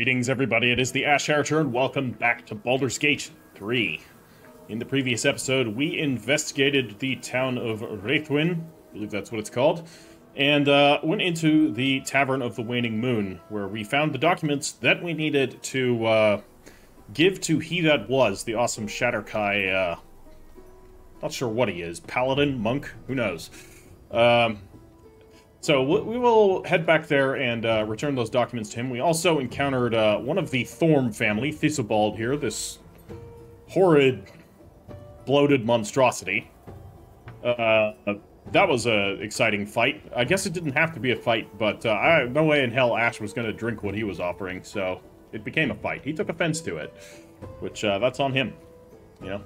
Greetings, everybody. It is the Ash Heritor, and welcome back to Baldur's Gate 3. In the previous episode, we investigated the town of Reithwin, I believe that's what it's called, and uh, went into the Tavern of the Waning Moon, where we found the documents that we needed to uh, give to He That Was, the awesome Shatterkai, uh, not sure what he is, paladin, monk, who knows. Um, so we will head back there and uh, return those documents to him. We also encountered uh, one of the Thorm family, Thisobald here, this horrid, bloated monstrosity. Uh, that was a exciting fight. I guess it didn't have to be a fight, but uh, I, no way in hell Ash was going to drink what he was offering, so it became a fight. He took offense to it, which uh, that's on him, you know.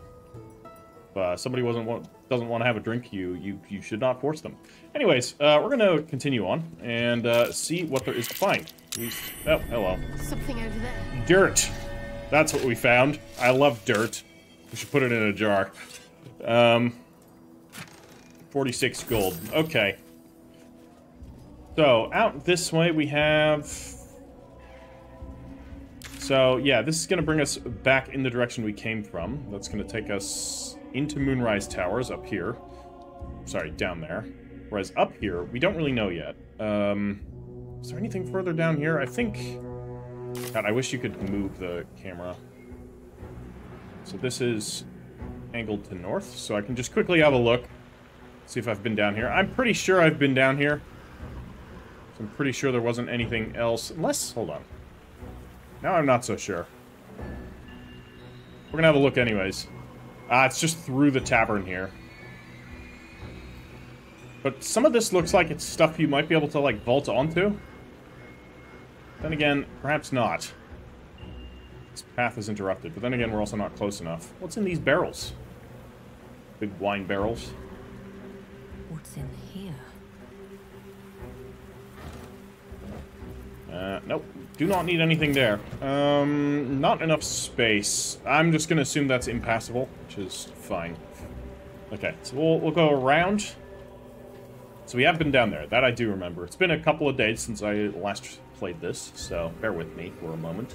If uh, somebody wasn't doesn't want to have a drink, you you you should not force them. Anyways, uh, we're gonna continue on and uh, see what there is to find. oh, hello. Something over there. Dirt. That's what we found. I love dirt. We should put it in a jar. Um, 46 gold. Okay. So, out this way we have... So, yeah, this is going to bring us back in the direction we came from. That's going to take us into Moonrise Towers up here. Sorry, down there. Whereas up here, we don't really know yet. Um, is there anything further down here? I think... God, I wish you could move the camera. So this is angled to north, so I can just quickly have a look. See if I've been down here. I'm pretty sure I've been down here. So I'm pretty sure there wasn't anything else. Unless, hold on. Now I'm not so sure. We're gonna have a look anyways. Ah, it's just through the tavern here. But some of this looks like it's stuff you might be able to, like, vault onto. Then again, perhaps not. This path is interrupted, but then again, we're also not close enough. What's in these barrels? Big wine barrels. What's in here? Uh, nope. Do not need anything there. Um, not enough space. I'm just gonna assume that's impassable, which is fine. Okay, so we'll, we'll go around. So we have been down there. That I do remember. It's been a couple of days since I last played this, so bear with me for a moment.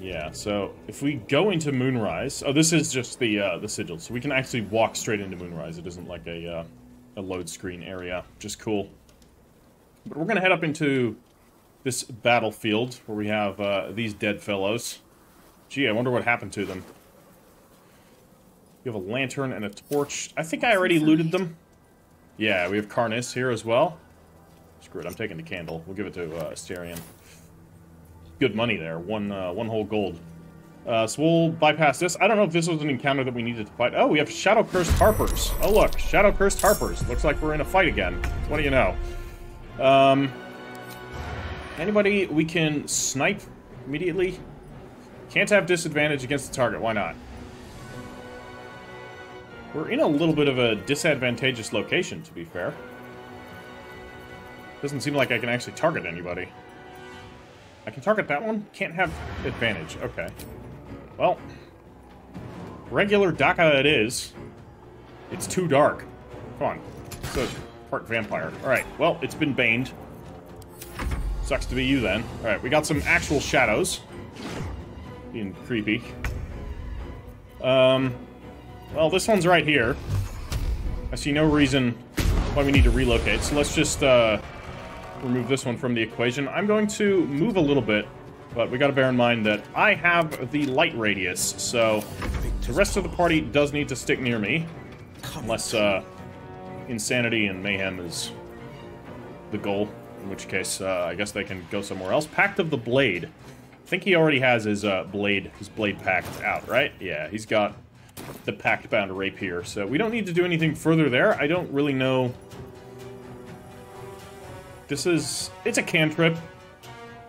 Yeah, so if we go into Moonrise... Oh, this is just the uh, the sigil, so we can actually walk straight into Moonrise. It isn't like a, uh, a load screen area, which is cool. But we're going to head up into this battlefield where we have uh, these dead fellows. Gee, I wonder what happened to them. You have a lantern and a torch. I think I already looted them. Yeah, we have Kar'niss here as well. Screw it, I'm taking the candle. We'll give it to uh, Astarion. Good money there. One, uh, one whole gold. Uh, so we'll bypass this. I don't know if this was an encounter that we needed to fight. Oh, we have Shadow Cursed Harpers. Oh, look. Shadow Cursed Harpers. Looks like we're in a fight again. What do you know? Um, Anybody we can snipe immediately? Can't have disadvantage against the target. Why not? We're in a little bit of a disadvantageous location, to be fair. Doesn't seem like I can actually target anybody. I can target that one? Can't have advantage. Okay. Well, regular Daka it is. It's too dark. Come on. So, part vampire. Alright, well, it's been baned. Sucks to be you then. Alright, we got some actual shadows. Being creepy. Um, well, this one's right here. I see no reason why we need to relocate, so let's just, uh, remove this one from the equation. I'm going to move a little bit, but we gotta bear in mind that I have the light radius, so the rest of the party does need to stick near me. Unless, uh, insanity and mayhem is the goal in which case uh, I guess they can go somewhere else. Pact of the Blade. I think he already has his uh, blade, his blade pact out, right? Yeah, he's got the pact-bound rapier, so we don't need to do anything further there. I don't really know. This is... It's a cantrip.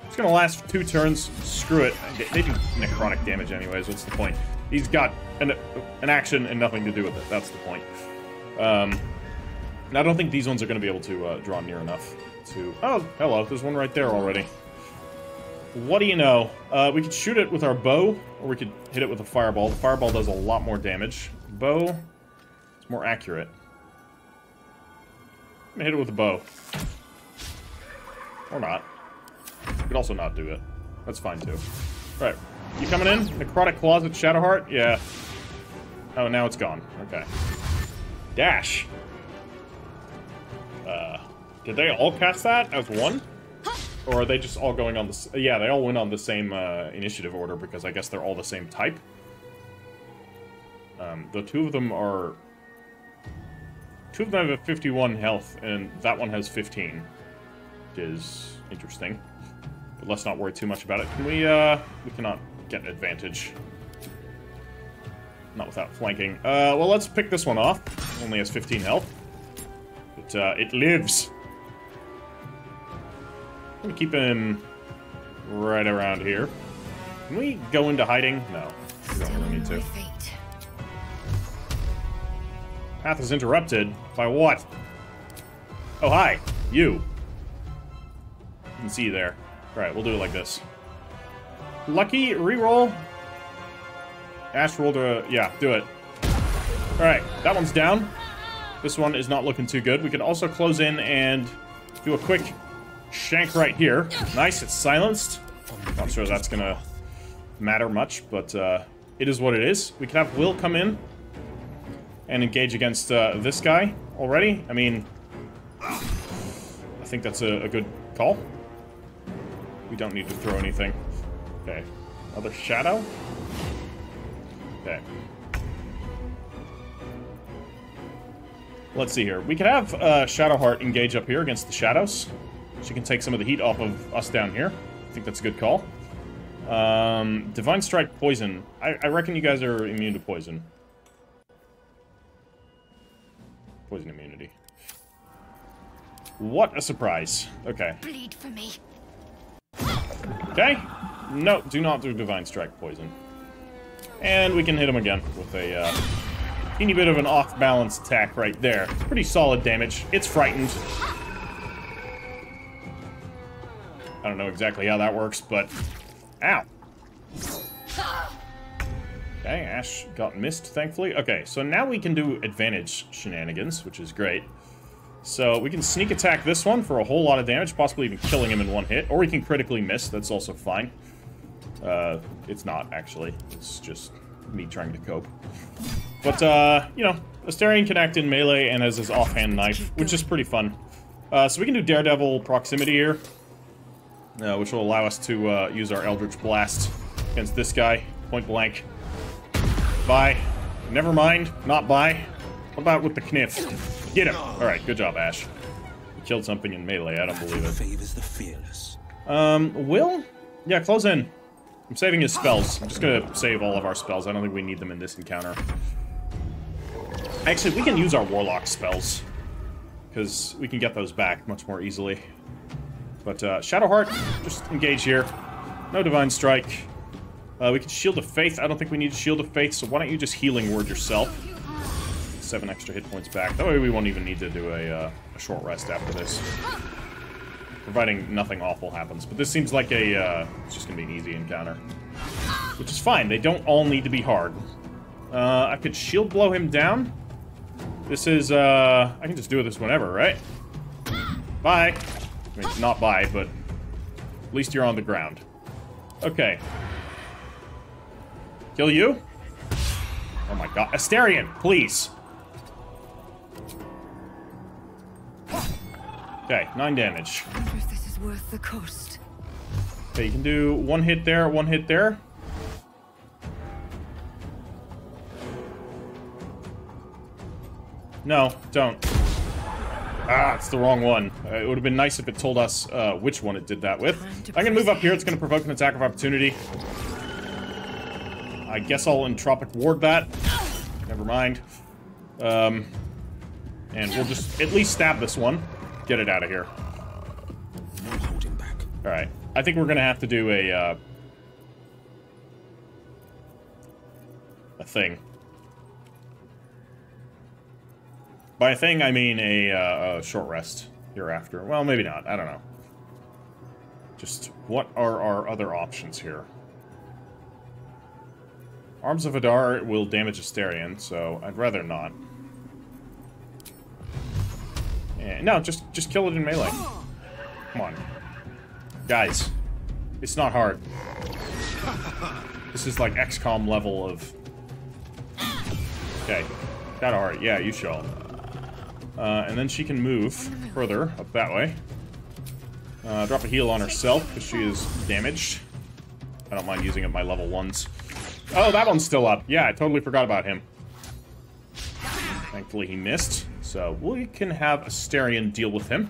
It's gonna last two turns. Screw it. They do necrotic damage anyways. What's the point? He's got an, an action and nothing to do with it. That's the point. Um, I don't think these ones are going to be able to uh, draw near enough to... Oh, hello. There's one right there already. What do you know? Uh, we could shoot it with our bow, or we could hit it with a fireball. The fireball does a lot more damage. Bow, it's more accurate. I'm gonna hit it with a bow. Or not. We could also not do it. That's fine, too. Alright. You coming in? Necrotic Closet, Shadowheart? Yeah. Oh, now it's gone. Okay. Dash. Did they all cast that as one? Or are they just all going on the... Yeah, they all went on the same uh, initiative order because I guess they're all the same type. Um, the two of them are... Two of them have 51 health, and that one has 15. Which is interesting. But let's not worry too much about it. Can we, uh... We cannot get an advantage. Not without flanking. Uh, well, let's pick this one off. Only has 15 health. But, uh, it lives. I'm gonna keep him right around here. Can we go into hiding? No. We don't really need to. Path is interrupted. By what? Oh, hi. You. Can see you there. Alright, we'll do it like this. Lucky, reroll. Ash rolled a... Yeah, do it. Alright, that one's down. This one is not looking too good. We can also close in and do a quick shank right here. Nice, it's silenced. Not sure that's gonna matter much, but uh, it is what it is. We can have Wyll come in and engage against uh, this guy already. I mean, I think that's a, a good call. We don't need to throw anything. Okay. Another shadow? Okay. Let's see here. We could have uh, Shadowheart engage up here against the shadows. She can take some of the heat off of us down here. I think that's a good call. Um, Divine Strike Poison. I, I reckon you guys are immune to poison. Poison immunity. What a surprise. Okay. Bleed for me. Okay. No, do not do Divine Strike Poison. And we can hit him again with a uh, teeny bit of an off-balance attack right there. Pretty solid damage. It's frightened. I don't know exactly how that works, but... Ow! Okay, Ash got missed, thankfully. Okay, so now we can do advantage shenanigans, which is great. So we can sneak attack this one for a whole lot of damage, possibly even killing him in one hit. Or we can critically miss, that's also fine. Uh, it's not, actually. It's just me trying to cope. But, uh, you know, Astarion can act in melee and has his offhand knife, which is pretty fun. Uh, so we can do Daredevil proximity here, uh, which will allow us to uh, use our Eldritch Blast against this guy, point blank. Bye. Never mind, not bye. What about with the kniff? Get him! Alright, good job, Ash. You killed something in melee, I don't believe it. Favors the fearless. Um, Wyll? Yeah, close in. I'm saving his spells. I'm just gonna save all of our spells. I don't think we need them in this encounter. Actually, we can use our Warlock spells. Because we can get those back much more easily. But, uh, Shadowheart, just engage here. No Divine Strike. Uh, we can Shield of Faith. I don't think we need Shield of Faith, so why don't you just Healing Word yourself? Seven extra hit points back. That way we won't even need to do a, uh, a short rest after this providing nothing awful happens. But this seems like a, uh, it's just gonna be an easy encounter. Which is fine, they don't all need to be hard. Uh, I could shield blow him down. This is, uh, I can just do this whenever, right? Bye. I mean, not by, but at least you're on the ground. Okay. Kill you? Oh my god. Astarion, please. Okay, nine damage. I wonder if this is worth the cost. Okay, you can do one hit there, one hit there. No, don't. Ah, it's the wrong one. Uh, it would have been nice if it told us uh, which one it did that with. I'm gonna move up here. It's gonna provoke an attack of opportunity. I guess I'll entropic ward that. Never mind. Um, and we'll just at least stab this one. Get it out of here. No holding back. Alright. I think we're gonna have to do a, uh... A thing. By thing, I mean a, uh, a short rest hereafter. Well, maybe not. I don't know. Just, what are our other options here? Arms of Hadar will damage Astarion, so I'd rather not. And, no, just just kill it in melee. Come on. Guys. It's not hard. This is like XCOM level of... Okay. Kinda hard. Yeah, you shall. Uh, and then she can move further up that way. Uh, drop a heal on herself because she is damaged. I don't mind using up my level ones. Oh, that one's still up. Yeah, I totally forgot about him. Thankfully he missed. So we can have Astarion deal with him.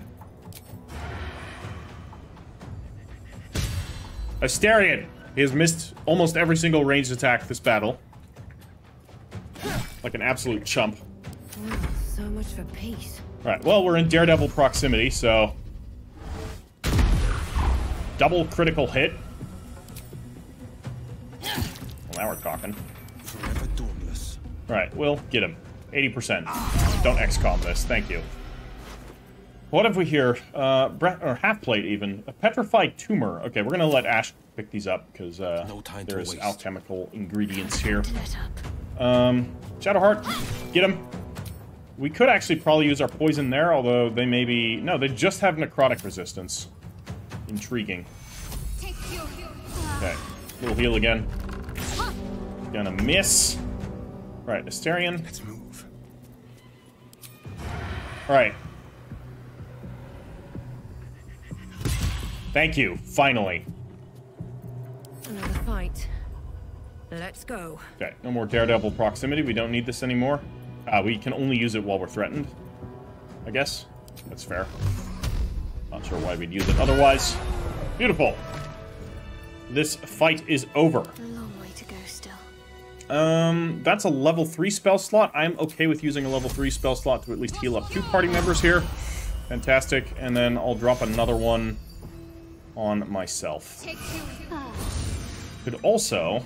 Astarion! He has missed almost every single ranged attack this battle. Like an absolute chump. Well, so much for peace. Right, well, we're in Daredevil proximity, so... Double critical hit. Well, now we're talking. Forever dauntless. Right, we'll get him. 80%. Don't XCOM this, thank you. What have we here? Uh, bre- or half plate even. A petrified tumor. Okay, we're gonna let Ash pick these up because uh, No there's alchemical ingredients here. Let up. Um, Shadowheart, get him. We could actually probably use our poison there, although they may be... No, they just have necrotic resistance. Intriguing. Okay, little heal again. Gonna miss. Right, Astarion. Let's move. Alright. Thank you, finally. Another fight. Let's go. Okay, no more Daredevil proximity. We don't need this anymore. Uh, we can only use it while we're threatened. I guess. That's fair. Not sure why we'd use it otherwise. Beautiful. This fight is over. A long way to go still. Um, that's a level 3 spell slot. I'm okay with using a level 3 spell slot to at least heal up two party members here. Fantastic. And then I'll drop another one on myself. Could also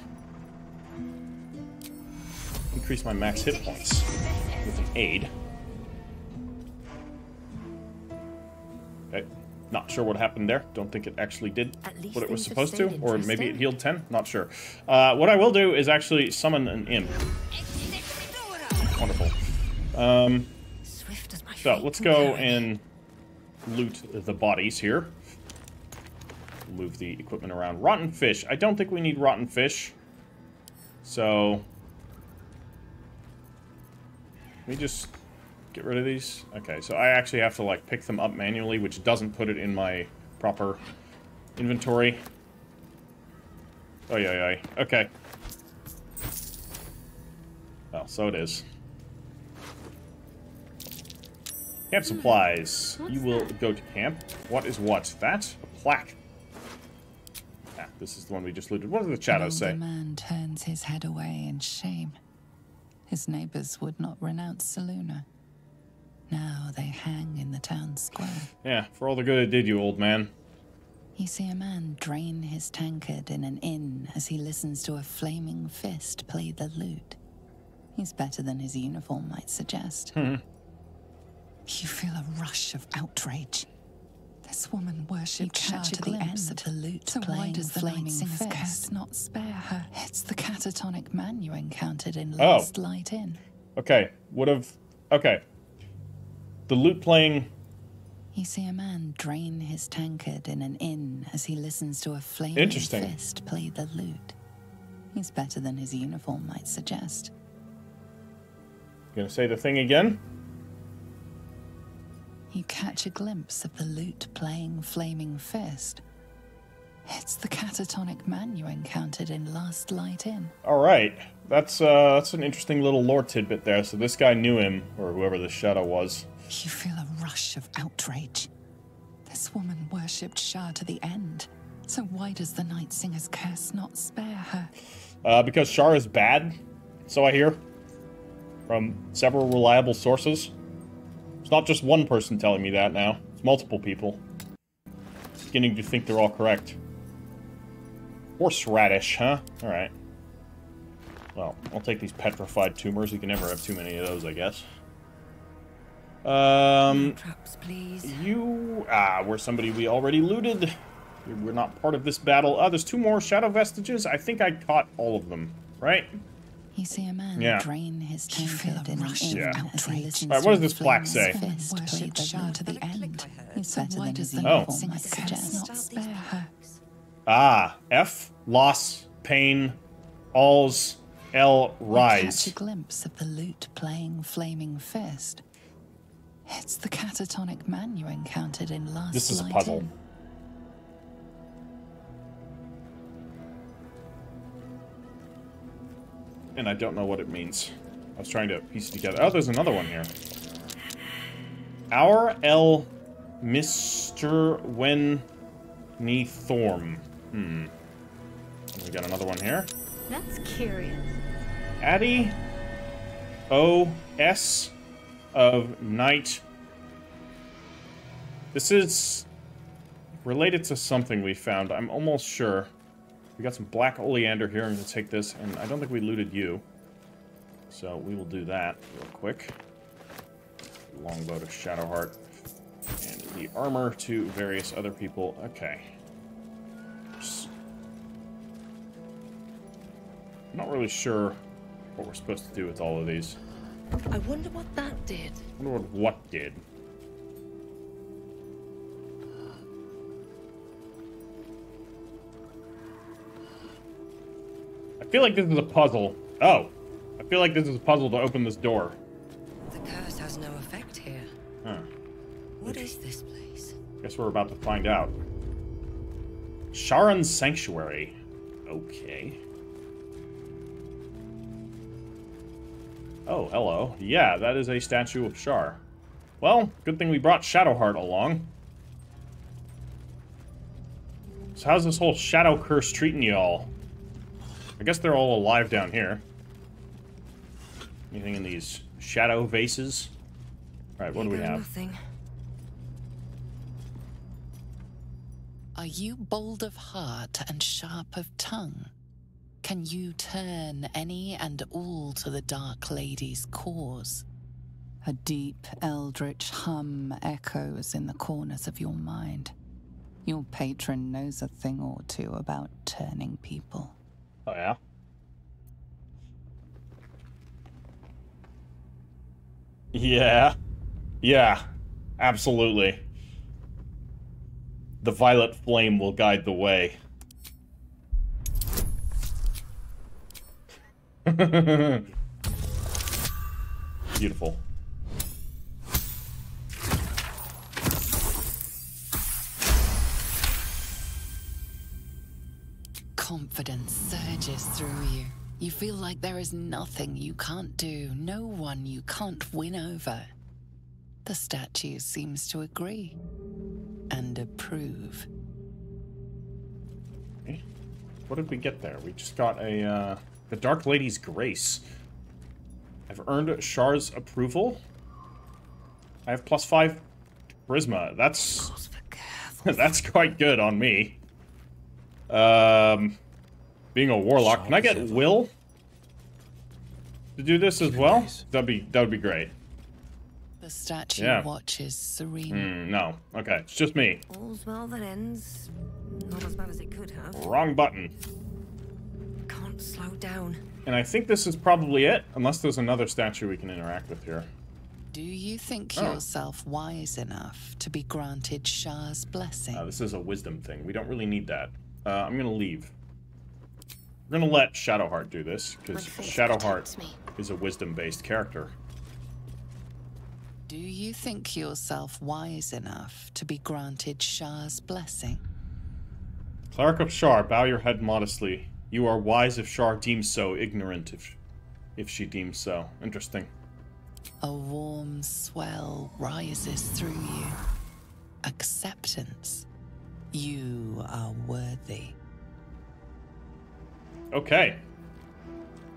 increase my max hit points with an aid. Okay. Not sure what happened there. Don't think it actually did what it was supposed to. Or maybe it healed 10. Not sure. Uh, what I will do is actually summon an imp. Wonderful. Um, Swift as my so let's go and loot the bodies here. Move the equipment around. Rotten fish. I don't think we need rotten fish. So... Let me just get rid of these. Okay, so I actually have to like pick them up manually, which doesn't put it in my proper inventory. Oh yeah, yeah. Okay. Well, so it is. Camp supplies. You will go to camp. What is what? That? A plaque. Ah, this is the one we just looted. What do the shadows say? man turns his head away in shame. His neighbors would not renounce Selûne. Now they hang in the town square. Yeah, for all the good it did you, old man. You see a man drain his tankard in an inn as he listens to a flaming fist play the lute. He's better than his uniform might suggest. Hmm. You feel a rush of outrage. This woman worshipped You catch to the glimpse end of the lute so why playing does the flaming night singer's fist? curse not spare her? It's the catatonic man you encountered in Oh. Last Light Inn. Okay, would have. Okay. The lute playing. You see a man drain his tankard in an inn as he listens to a flaming fist play the lute. He's better than his uniform might suggest. Gonna say the thing again? You catch a glimpse of the lute playing flaming fist. It's the catatonic man you encountered in Last Light Inn. Alright. That's, uh, that's an interesting little lore tidbit there. So this guy knew him, or whoever the shadow was. You feel a rush of outrage. This woman worshipped Shar to the end. So why does the Nightsinger's curse not spare her? Uh, because Shar is bad, so I hear. From several reliable sources. It's not just one person telling me that now. It's multiple people. Beginning to think they're all correct. Horseradish, huh? Alright. Well, I'll take these petrified tumors. You can never have too many of those, I guess. Um, Traps, please. you ah, we're somebody we already looted. We're not part of this battle. Oh, there's two more shadow vestiges. I think I caught all of them, right? You see a man Yeah. drain his You feel tankard in an rush inn of as he outrage. listens Alright, what does this plaque flaming say? fist play the Shar to the end. He's So better than does his the Oh. might suggest. not spare her? Ah, F, loss, pain, alls, L, You rise. catch a glimpse of the lute playing flaming fist. It's the catatonic man you encountered in Last This is a puzzle. In. And I don't know what it means. I was trying to piece it together. Oh, there's another one here. Our L. Mr. Wen Ni Thorm. Hmm. We got another one here. That's curious. Addy O S of Night. This is related to something we found. I'm almost sure. We got some black oleander here. I'm going to take this, and I don't think we looted you. So we will do that real quick. Longbow to Shadowheart. And the armor to various other people. Okay. I'm not really sure what we're supposed to do with all of these. I wonder what that did. I wonder what what did. Feel like this is a puzzle. Oh. I feel like this is a puzzle to open this door. The curse has no effect here. Huh. What is this place? Guess we're about to find out. Sharran Sanctuary. Okay. Oh, hello. Yeah, that is a statue of Shar. Well, good thing we brought Shadowheart along. So how's this whole Shadow Curse treating y'all? I guess they're all alive down here. Anything in these shadow vases? Alright, what do we have? Nothing. Are you bold of heart and sharp of tongue? Can you turn any and all to the Dark Lady's cause? A deep, eldritch hum echoes in the corners of your mind. Your patron knows a thing or two about turning people. Oh, yeah? Yeah. Yeah. Absolutely. The violet flame will guide the way. Beautiful. Confidence surges through you. You feel like there is nothing you can't do, no one you can't win over. The statue seems to agree and approve. Okay. What did we get there? We just got a, uh, the Dark Lady's Grace. I've earned Shar's approval. I have plus five charisma. That's Pause for careful. That's quite good on me. Um, being a warlock, can I get Wyll to do this as well? That'd be that would be great. The statue Yeah. watches serene. Hmm, no, okay, it's just me. All's well that ends. Not as bad as it could have. Wrong button. Can't slow down. And I think this is probably it, unless there's another statue we can interact with here. Do you think Oh. yourself wise enough to be granted Shar's blessing? Uh, this is a wisdom thing. We don't really need that. Uh, I'm gonna leave. We're gonna let Shadowheart do this because My faith Shadowheart me. is a wisdom-based character. Do you think yourself wise enough to be granted Shar's blessing? Cleric of Shar, bow your head modestly. You are wise if Shar deems so, ignorant if, if she deems so. Interesting. A warm swell rises through you. Acceptance. You are worthy. Okay.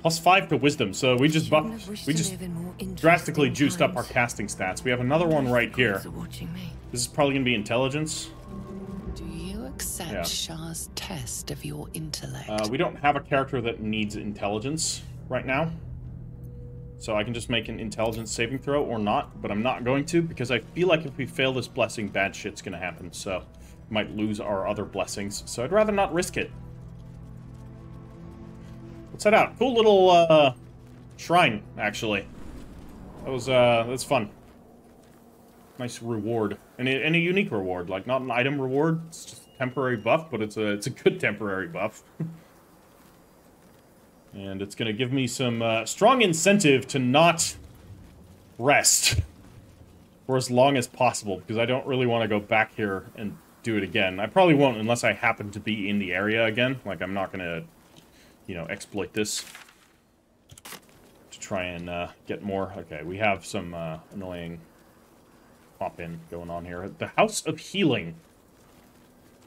Plus five to wisdom, so we just Shouldn't buff, we just live in more drastically interesting juiced up our casting stats. We have another one right here. gods are watching me. This is probably gonna be intelligence. Do you accept Yeah. Shar's test of your intellect? Uh, we don't have a character that needs intelligence right now. So I can just make an intelligence saving throw or not, but I'm not going to because I feel like if we fail this blessing, bad shit's gonna happen. So we might lose our other blessings. So I'd rather not risk it. Let's head out. Cool little uh, shrine, actually. That was uh, that's fun. Nice reward, and a, and a unique reward, like not an item reward. It's just temporary buff, but it's a it's a good temporary buff. and it's going to give me some uh, strong incentive to not rest for as long as possible, because I don't really want to go back here and do it again. I probably won't unless I happen to be in the area again. Like, I'm not going to, you know, exploit this to try and uh, get more. Okay, we have some uh, annoying pop-in going on here. The House of Healing.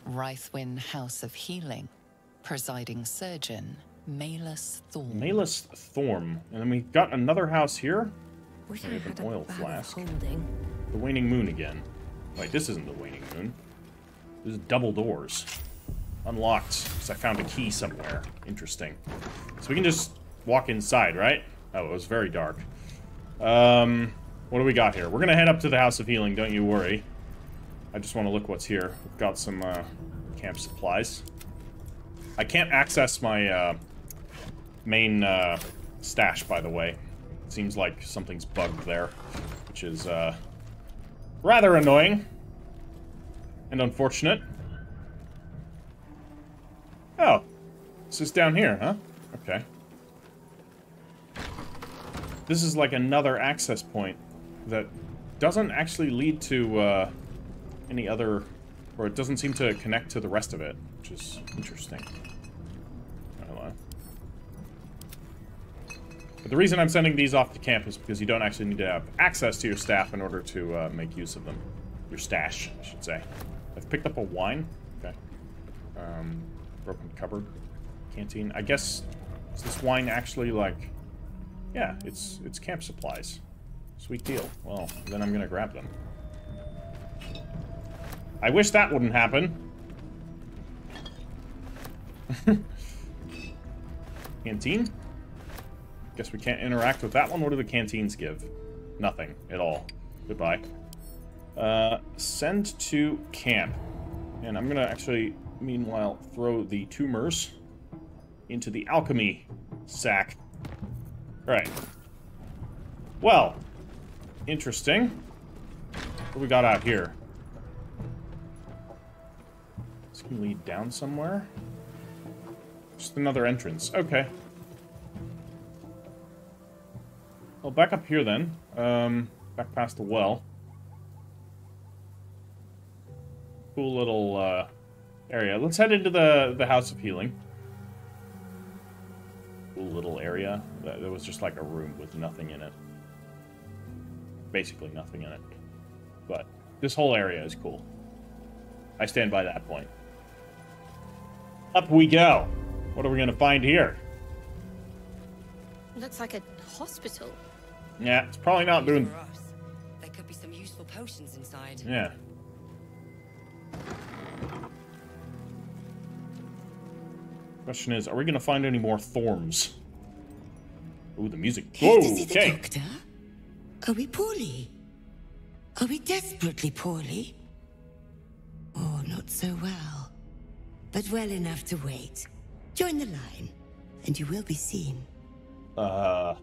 Reithwin House of Healing. Presiding surgeon, Malus Thorm. Malus Thorm. And then we got another house here. Wish We have an oil flask. holding. The Waning Moon again. Wait, this isn't the Waning Moon. This is double doors. Unlocked, because I found a key somewhere. Interesting. So we can just walk inside, right? Oh, it was very dark. Um, what do we got here? We're gonna head up to the House of Healing, don't you worry. I just want to look what's here. We've got some, uh, camp supplies. I can't access my, uh, main, uh, stash, by the way. Seems like something's bugged there, which is, uh, rather annoying and unfortunate. Oh, this is down here, huh? Okay. This is like another access point that doesn't actually lead to uh, any other, or it doesn't seem to connect to the rest of it, which is interesting. But the reason I'm sending these off to camp is because you don't actually need to have access to your staff in order to uh, make use of them. Your stash, I should say. I've picked up a wine. Okay. Um, broken cupboard. Canteen. I guess, is this wine actually like... Yeah, it's it's camp supplies. Sweet deal. Well, then I'm gonna grab them. I wish that wouldn't happen. Canteen? Guess we can't interact with that one. What do the canteens give? Nothing at all. Goodbye. Uh, send to camp. And I'm gonna actually, meanwhile, throw the tumors into the alchemy sack. Alright. Well, interesting. What we got out here? This can lead down somewhere. Just another entrance. Okay. Well, back up here then. Um, back past the well. Cool little uh, area. Let's head into the the House of Healing. Cool little area. That- There was just like a room with nothing in it. Basically nothing in it. But this whole area is cool. I stand by that point. Up we go. What are we gonna find here? Looks like a hospital. Yeah, it's probably not doing. Us. There could be some useful potions inside. Yeah. Question is, are we gonna find any more Thorms? Ooh, the music. Whoa, to okay. doctor? Are we poorly? Are we desperately poorly? Oh, not so well. But well enough to wait. Join the line, and you will be seen. Uh.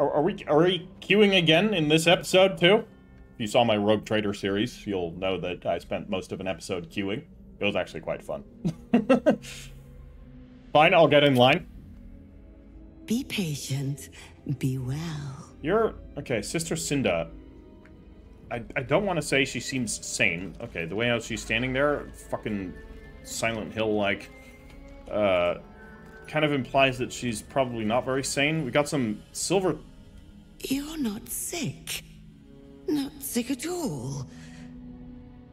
Are, are we are we queuing again in this episode too? If you saw my Rogue Trader series, you'll know that I spent most of an episode queuing. It was actually quite fun. Fine, I'll get in line. Be patient. Be well. You're okay, Sister Cinda. I I don't want to say she seems sane. Okay, the way how she's standing there, fucking Silent Hill like, uh, kind of implies that she's probably not very sane. We got some silver. You're not sick. Not sick at all.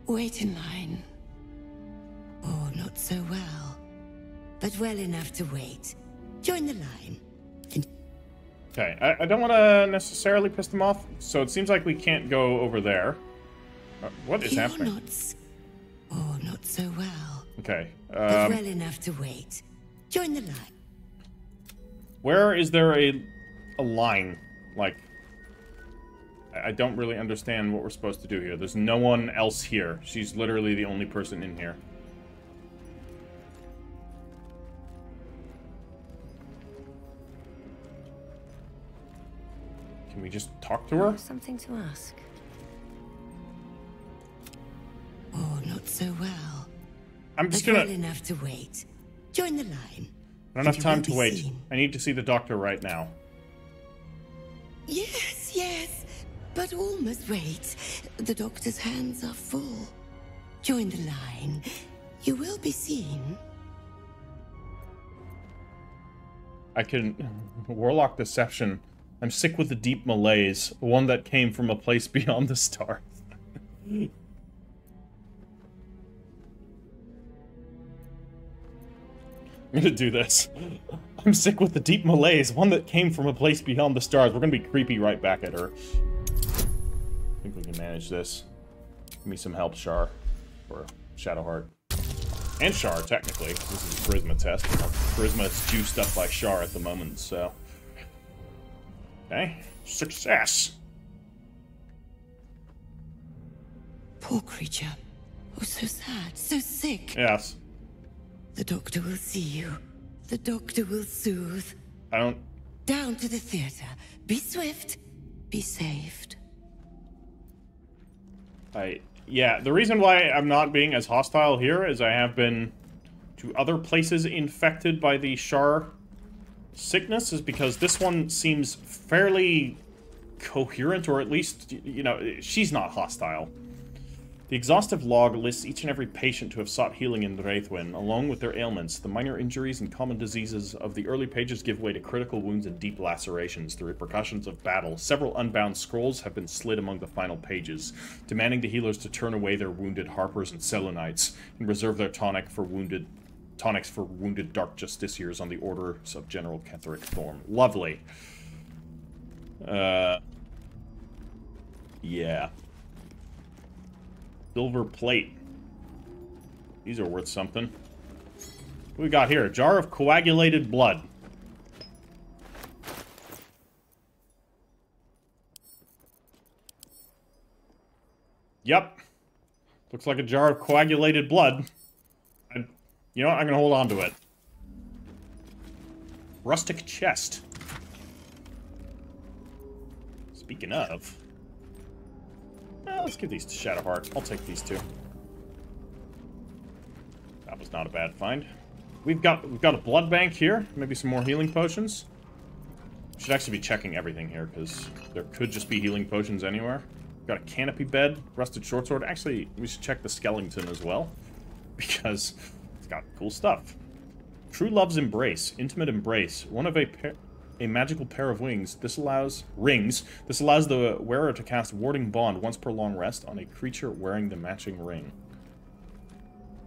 Wait in line. Oh, not so well. But well enough to wait. Join the line. And Okay, I, I don't want to necessarily piss them off, so it seems like we can't go over there. Uh, what is you're happening? not. Oh, not so well. Okay, But um, well enough to wait. Join the line. where is there a a line? Like, I I don't really understand what we're supposed to do here. There's no one else here. She's literally the only person in here. Can we just talk to her? Something to ask. Oh, not so well. I'm just but gonna... well enough to wait. Join the line. I don't have time to wait. seen. I need to see the doctor right now. Yes, yes, but all must wait. The doctor's hands are full. Join the line. You will be seen. I can... Warlock Deception. I'm sick with the deep malaise, one that came from a place beyond the stars. I'm gonna do this. I'm sick with the deep malaise, one that came from a place beyond the stars. We're gonna be creepy right back at her. I think we can manage this. Give me some help, Shar. Or Shadowheart. And Shar, technically. This is a charisma test. Charisma is juiced up by Shar at the moment, so... Okay. Success! Poor creature. Oh, so sad, so sick. Yes. The doctor will see you. The doctor will soothe. I don't... Down to the theater. Be swift. Be saved. I... Yeah, the reason why I'm not being as hostile here is I have been to other places infected by the Shar sickness is because this one seems fairly coherent, or at least, you know, she's not hostile. The exhaustive log lists each and every patient to have sought healing in Reithwin, along with their ailments. The minor injuries and common diseases of the early pages give way to critical wounds and deep lacerations, the repercussions of battle. Several unbound scrolls have been slid among the final pages, demanding the healers to turn away their wounded Harpers and Selûnites, and reserve their tonic for wounded tonics for wounded Dark Justiciars on the orders of General Ketheric Thorm. Lovely. Uh... Yeah. Silver plate. These are worth something. What we got here? A jar of coagulated blood. Yep. Looks like a jar of coagulated blood. I, you know what? I'm gonna hold on to it. Rustic chest. Speaking of... Well, let's give these to Shadowheart. I'll take these two. That was not a bad find. We've got we've got a blood bank here. Maybe some more healing potions. Should actually be checking everything here because there could just be healing potions anywhere. Got a canopy bed, rusted short sword. Actually, we should check the skeleton as well because it's got cool stuff. True Love's Embrace, Intimate Embrace, one of a pair, a magical pair of wings. This allows rings. This allows the wearer to cast Warding Bond once per long rest on a creature wearing the matching ring.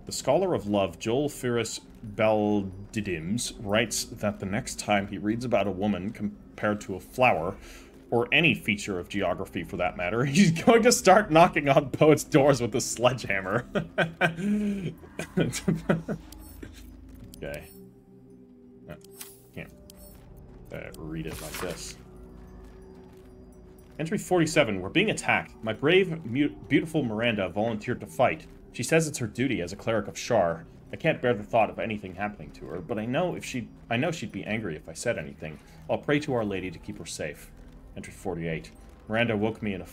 The Scholar of Love, Joel Ferris Baldidims, writes that the next time he reads about a woman compared to a flower, or any feature of geography for that matter, he's going to start knocking on poets' doors with a sledgehammer. okay. Uh, read it like this. Entry 47. We're being attacked. My brave, beautiful Miranda volunteered to fight. She says it's her duty as a cleric of Shar. I can't bear the thought of anything happening to her, but I know if she I know she'd be angry if I said anything. I'll pray to Our Lady to keep her safe. Entry 48. Miranda woke me in a,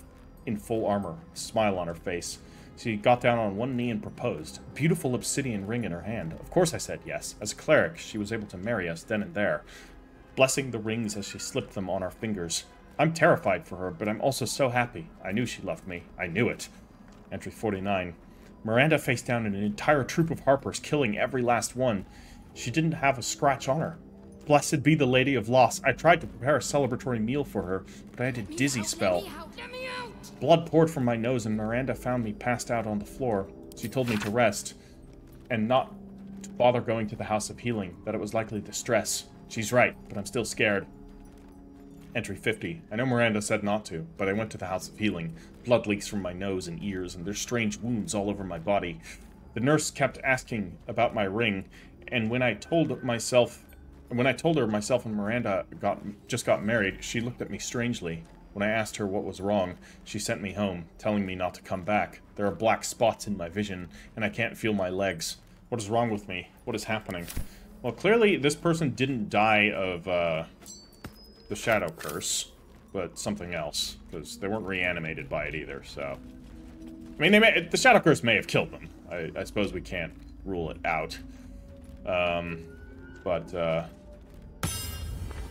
in full armor, a smile on her face. She got down on one knee and proposed. Beautiful obsidian ring in her hand. Of course I said yes. As a cleric, she was able to marry us then and there, blessing the rings as she slipped them on our fingers. I'm terrified for her, but I'm also so happy. I knew she loved me. I knew it. Entry 49. Miranda faced down an entire troop of Harpers, killing every last one. She didn't have a scratch on her. Blessed be the Lady of Loss. I tried to prepare a celebratory meal for her, but I had a dizzy spell. Blood poured from my nose, and Miranda found me passed out on the floor. She told me to rest, and not to bother going to the House of Healing, that it was likely to stress. She's right, but I'm still scared. Entry 50. I know Miranda said not to, but I went to the House of Healing. Blood leaks from my nose and ears, and there's strange wounds all over my body. The nurse kept asking about my ring, and when I told myself, when I told her myself and Miranda got just got married, she looked at me strangely. When I asked her what was wrong, she sent me home, telling me not to come back. There are black spots in my vision, and I can't feel my legs. What is wrong with me? What is happening? Well, clearly this person didn't die of, uh, the Shadow Curse, but something else, because they weren't reanimated by it either, so... I mean, they may, the Shadow Curse may have killed them. I, I suppose we can't rule it out. Um, but, uh...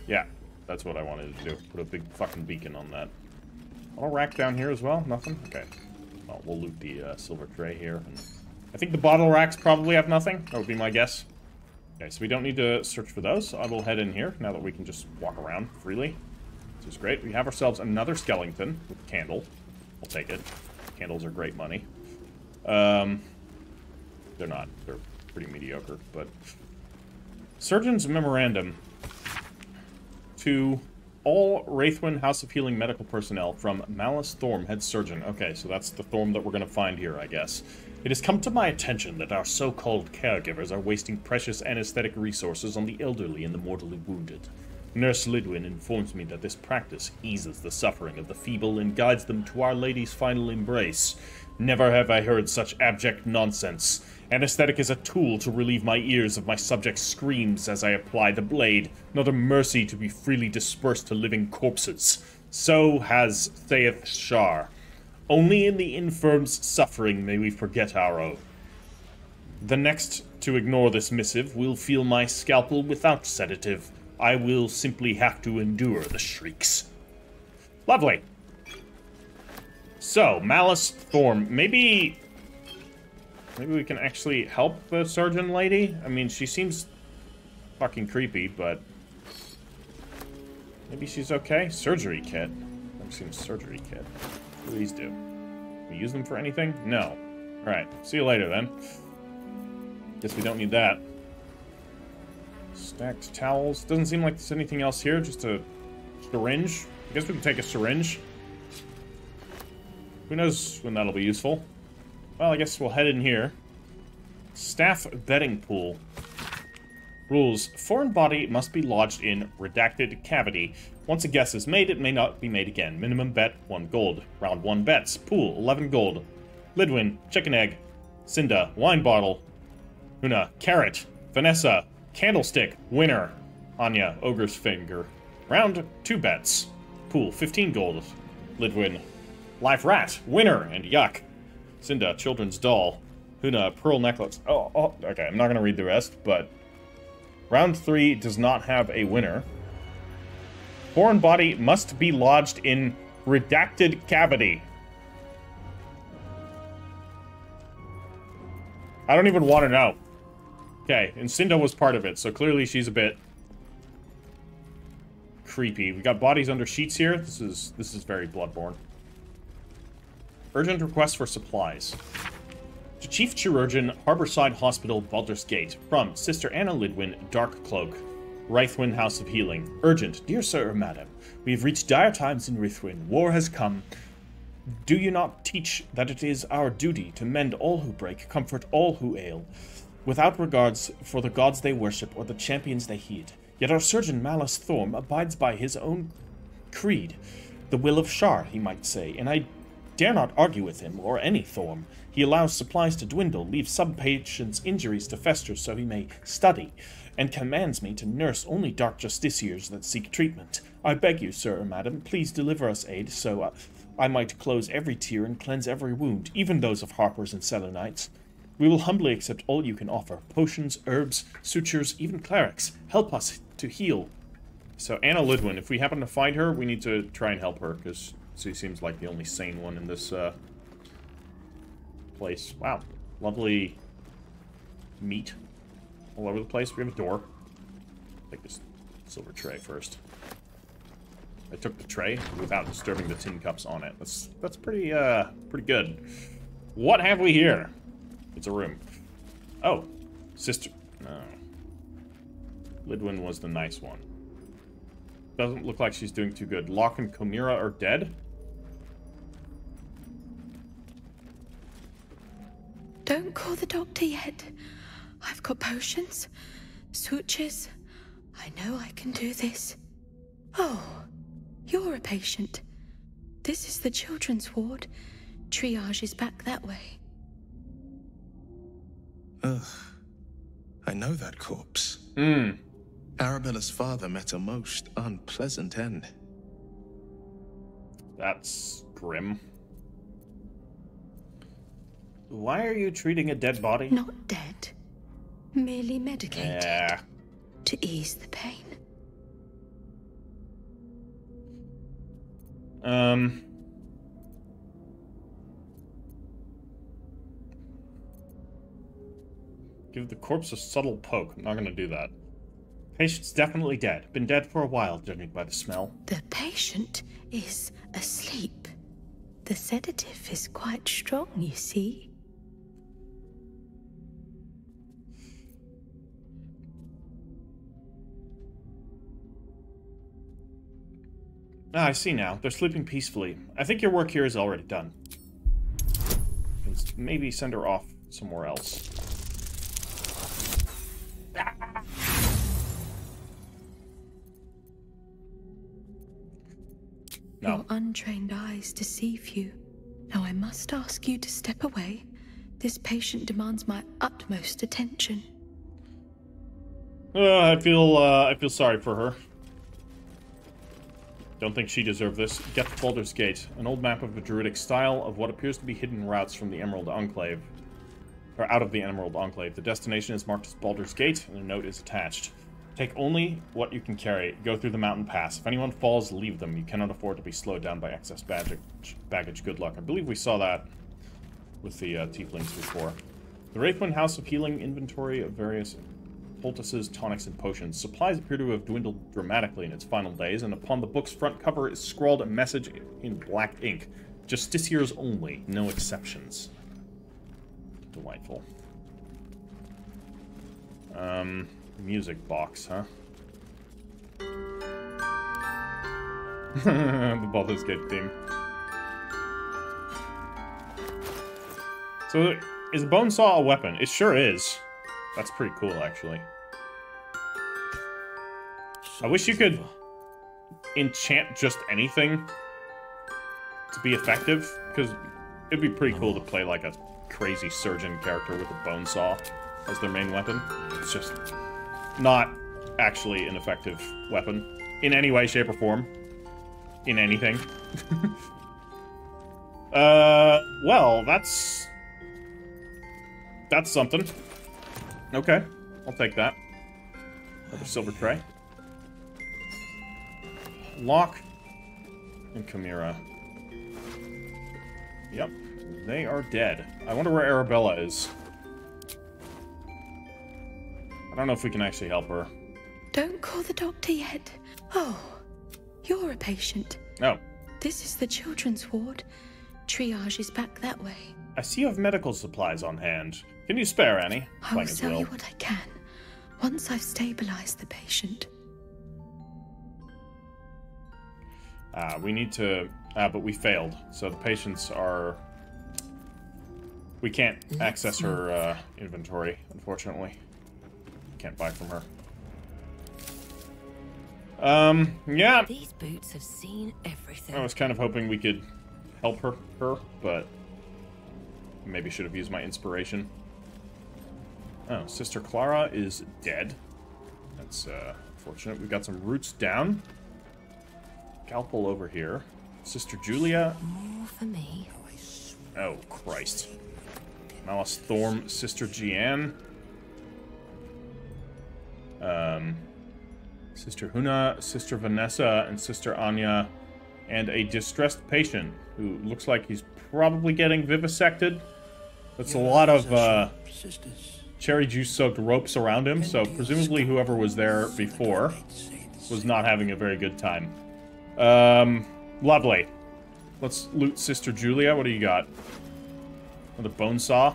Yeah, that's what I wanted to do. Put a big fucking beacon on that. All rack down here as well? Nothing? Okay. Well, we'll loot the uh, silver tray here. And I think the bottle racks probably have nothing. That would be my guess. Okay, so we don't need to search for those. I will head in here now that we can just walk around freely. This is great. We have ourselves another skeleton with a candle. We'll take it. Candles are great money. Um, they're not. They're pretty mediocre, but... Surgeon's Memorandum to all Reithwin House of Healing medical personnel from Malus Thorm, head surgeon. Okay, so that's the Thorm that we're going to find here, I guess. It has come to my attention that our so-called caregivers are wasting precious anesthetic resources on the elderly and the mortally wounded. Nurse Lidwin informs me that this practice eases the suffering of the feeble and guides them to Our Lady's final embrace. Never have I heard such abject nonsense. Anesthetic is a tool to relieve my ears of my subject's screams as I apply the blade, not a mercy to be freely dispersed to living corpses. So has saith Shar. Only in the infirm's suffering may we forget our own. The next to ignore this missive will feel my scalpel without sedative. I will simply have to endure the shrieks. Lovely. So, Malus Thorm. Maybe Maybe we can actually help the surgeon lady? I mean, she seems fucking creepy, but... Maybe she's okay? Surgery kit. Never seen surgery kit. What do do? we use them for anything? No. Alright, see you later then. Guess we don't need that. Stacked towels. Doesn't seem like there's anything else here, just a syringe. I guess we can take a syringe. Who knows when that'll be useful. Well, I guess we'll head in here. Staff bedding pool. Rules. Foreign body must be lodged in redacted cavity. Once a guess is made, it may not be made again. Minimum bet, 1 gold. Round 1 bets. Pool, 11 gold. Lidwin, chicken egg. Cinda, wine bottle. Una, carrot. Vanessa, candlestick. Winner. Anya, ogre's finger. Round 2 bets. Pool, 15 gold. Lidwin, live rat. Winner, and yuck. Cinda, children's doll. Huna, pearl necklace. Oh, oh, okay, I'm not going to read the rest, but... Round 3 does not have a winner. Foreign body must be lodged in redacted cavity. I don't even want to know. Okay, and Cinda was part of it, so clearly she's a bit creepy. We got bodies under sheets here. This is this is very bloodborne. Urgent request for supplies. To Chief Chirurgeon, Harborside Hospital, Baldur's Gate. From Sister Anna Lidwin, Dark Cloak. Reithwin House of Healing. Urgent, dear sir or madam, we have reached dire times in Reithwin. War has come. Do you not teach that it is our duty to mend all who break, comfort all who ail, without regards for the gods they worship or the champions they heed? Yet our surgeon Malus Thorm abides by his own creed, the will of Shar, he might say, and I dare not argue with him, or any Thorm. He allows supplies to dwindle, leaves some patients' injuries to fester so he may study, and commands me to nurse only dark justiciars that seek treatment. I beg you, sir or madam, please deliver us aid, so uh, I might close every tear and cleanse every wound, even those of harpers and Selûnites. We will humbly accept all you can offer potions, herbs, sutures, even clerics. Help us to heal. So, Anna Lidwin, if we happen to find her, we need to try and help her, because she seems like the only sane one in this uh, place. Wow. Lovely meat all over the place. We have a door. Take this silver tray first. I took the tray without disturbing the tin cups on it. That's that's pretty uh pretty good. What have we here? It's a room. Oh, sister. No. Lidwin was the nice one. Doesn't look like she's doing too good. Locke and Komira are dead. Don't call the doctor yet. I've got potions, sutures. I know I can do this. Oh, you're a patient. This is the children's ward. Triage is back that way. Ugh. I know that corpse. Hmm. Arabella's father met a most unpleasant end. That's grim. Why are you treating a dead body? Not dead. Merely medicated. Yeah. To ease the pain. Um. Give the corpse a subtle poke. I'm not gonna do that. Patient's definitely dead. Been dead for a while, judging by the smell. The patient is asleep. The sedative is quite strong, you see. Ah, I see now. They're sleeping peacefully. I think your work here is already done. Maybe send her off somewhere else. No. Your untrained eyes deceive you. Now I must ask you to step away. This patient demands my utmost attention. Uh, I feel, uh, I feel sorry for her. Don't think she deserved this. Get to Baldur's Gate, an old map of the druidic style of what appears to be hidden routes from the Emerald Enclave. Or out of the Emerald Enclave. The destination is marked as Baldur's Gate, and a note is attached. Take only what you can carry. Go through the mountain pass. If anyone falls, leave them. You cannot afford to be slowed down by excess baggage. baggage. Good luck. I believe we saw that with the uh, tieflings before. The Reithwin House of Healing inventory of various poultices, tonics, and potions. Supplies appear to have dwindled dramatically in its final days, and upon the book's front cover is scrawled a message in black ink. Justiciars only, no exceptions. Delightful. Um, music box, huh? the Baldur's Gate theme. So, is a bone saw a weapon? It sure is. That's pretty cool, actually. I wish you could enchant just anything to be effective, because it'd be pretty cool to play like a crazy surgeon character with a bone saw as their main weapon. It's just not actually an effective weapon in any way, shape, or form. In anything. uh, well, that's... That's something. Okay, I'll take that. Another silver tray. Locke and Chimera. Yep, they are dead. I wonder where Arabella is. I don't know if we can actually help her. Don't call the doctor yet. Oh, you're a patient. No. This is the children's ward. Triage is back that way. I see you have medical supplies on hand. Can you spare any? I will Plain as tell will. you what I can once I've stabilized the patient. Uh, we need to... Uh, but we failed. So the patients are... We can't access her uh, inventory, unfortunately. Can't buy from her. Um, yeah. These boots have seen everything. I was kind of hoping we could help her, her, but maybe should have used my inspiration. Oh, Sister Clara is dead. That's uh, unfortunate. We've got some roots down. Galpal over here. Sister Julia. More for me. Oh, Christ. Malus Thorm, Sister Jeanne. Um, Sister Huna, Sister Vanessa, and Sister Anya. And a distressed patient who looks like he's probably getting vivisected. That's a lot of uh, cherry juice soaked ropes around him, so presumably whoever was there before was not having a very good time. Um, lovely. Let's loot Sister Julia. What do you got? Another bone saw?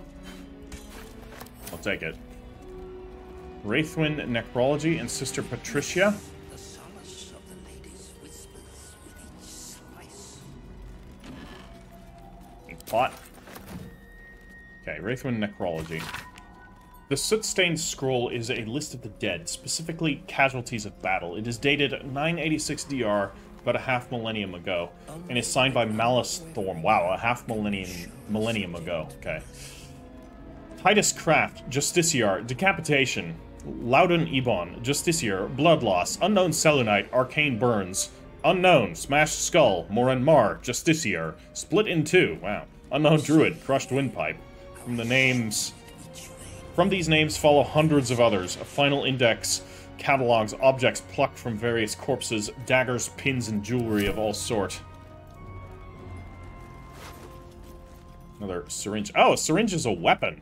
I'll take it. Reithwin Necrology and Sister Patricia. Pot. Okay, Reithwin Necrology. The soot-stained scroll is a list of the dead, specifically casualties of battle. It is dated 986 DR, about a half millennium ago, and is signed by Malus Thorm. Wow, a half millennium millennium ago. Okay. Titus Craft, Justiciar, Decapitation, Loudon Ebon, Justiciar, Blood Loss, Unknown Selûnite, Arcane Burns, Unknown, Smashed Skull, Moran Mar, Justiciar, Split in Two, wow. Unknown Druid, Crushed Windpipe. From the names... From these names follow hundreds of others. A final index catalogs objects plucked from various corpses, daggers, pins, and jewelry of all sort. Another syringe. Oh, a syringe is a weapon.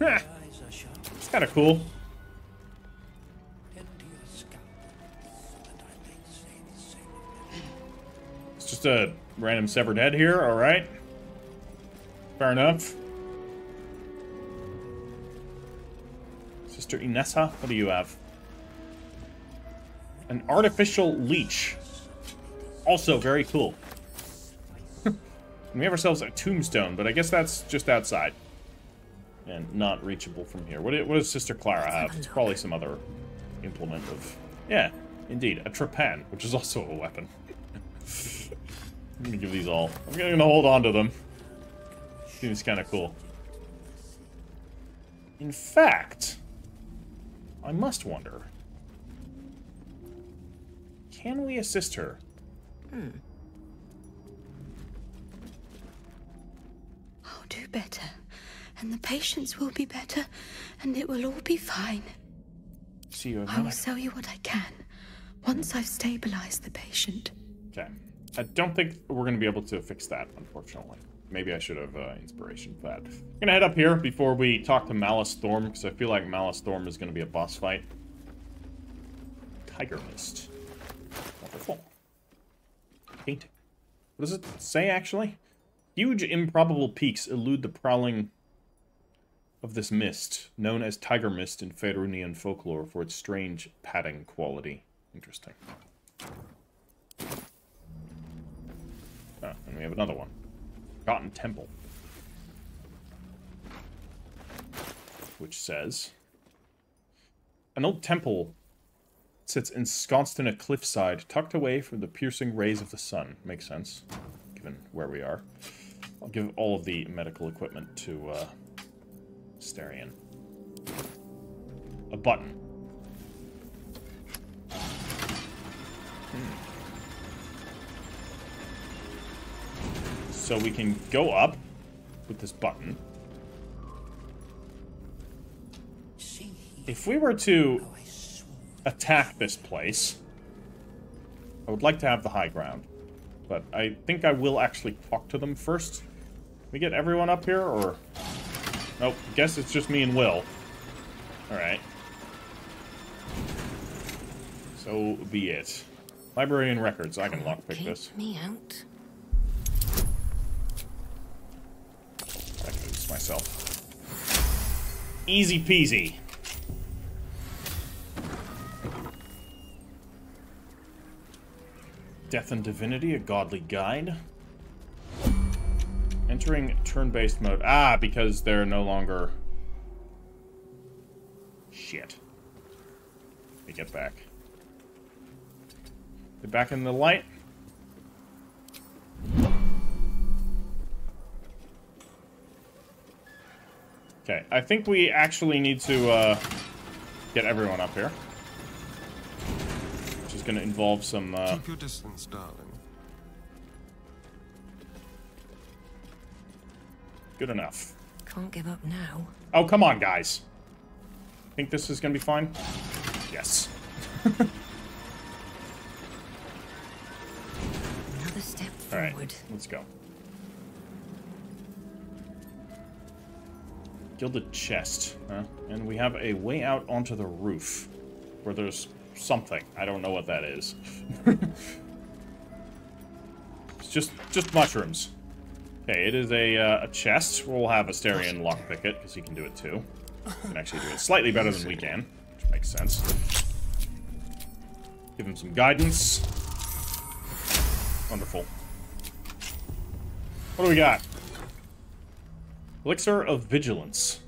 It's kind of cool. It's just a random severed head here, alright. Fair enough. Sister Inessa, what do you have? An artificial leech. Also very cool. we have ourselves a tombstone, but I guess that's just outside. And not reachable from here. What, do- what does Sister Clara have? It's probably some other implement of... Yeah, indeed. A trepan, which is also a weapon. I'm gonna give these all. I'm gonna hold on to them. Seems kind of cool. In fact, I must wonder. Can we assist her? Hmm. I'll do better, and the patients will be better, and it will all be fine. See you I will sell you what I can once I've stabilized the patient. Okay. I don't think we're going to be able to fix that, unfortunately. Maybe I should have uh, inspiration for that. I'm to head up here before we talk to Malus Thorm, because I feel like Malus Thorm is to be a boss fight. Tiger Mist. Wonderful. Painting. What does it say, actually? Huge improbable peaks elude the prowling of this mist, known as Tiger Mist in Faerunian folklore for its strange padding quality. Interesting. Oh, and we have another one. Forgotten Temple. Which says... An old temple sits ensconced in a cliffside, tucked away from the piercing rays of the sun. Makes sense, given where we are. I'll give all of the medical equipment to, uh, Astarion. A button. So we can go up with this button. If we were to attack this place, I would like to have the high ground. But I think I will actually talk to them first. we get everyone up here, or... Nope, guess it's just me and Wyll. Alright. So be it. Library and records, I can lockpick this. me out. Myself. Easy peasy. Death and Divinity, a godly guide. Entering turn-based mode. Ah, because they're no longer... Shit. Me get back. Get back in the light. Okay, I think we actually need to uh, get everyone up here. Which is going to involve some... Uh, Keep your distance, darling. good enough. Can't give up now. Oh, come on, guys. Think this is going to be fine? Yes. Another step forward. All right, let's go. Gilded chest, huh? And we have a way out onto the roof, where there's something. I don't know what that is. it's just just mushrooms. Okay, it is a, uh, a chest. We'll have Astarion lockpick it, because he can do it too. He can actually do it slightly better than we can, which makes sense. Give him some guidance. Wonderful. What do we got? Elixir of Vigilance.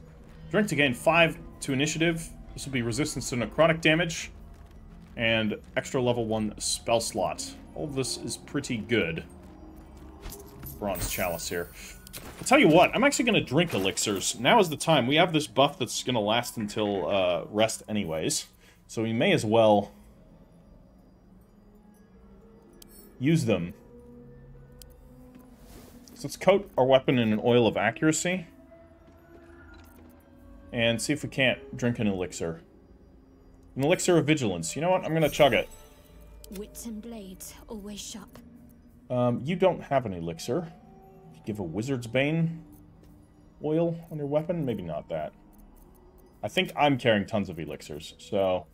Drink to gain 5 to initiative. This will be resistance to necrotic damage. And extra level 1 spell slot. All this is pretty good. Bronze Chalice here. I'll tell you what, I'm actually going to drink elixirs. Now is the time. We have this buff that's going to last until uh, rest anyways. So we may as well use them. So let's coat our weapon in an oil of accuracy. And see if we can't drink an elixir. An elixir of vigilance. You know what? I'm gonna chug it. Wits and blades, always sharp. Um, you don't have an elixir. Give a wizard's bane oil on your weapon? Maybe not that. I think I'm carrying tons of elixirs, so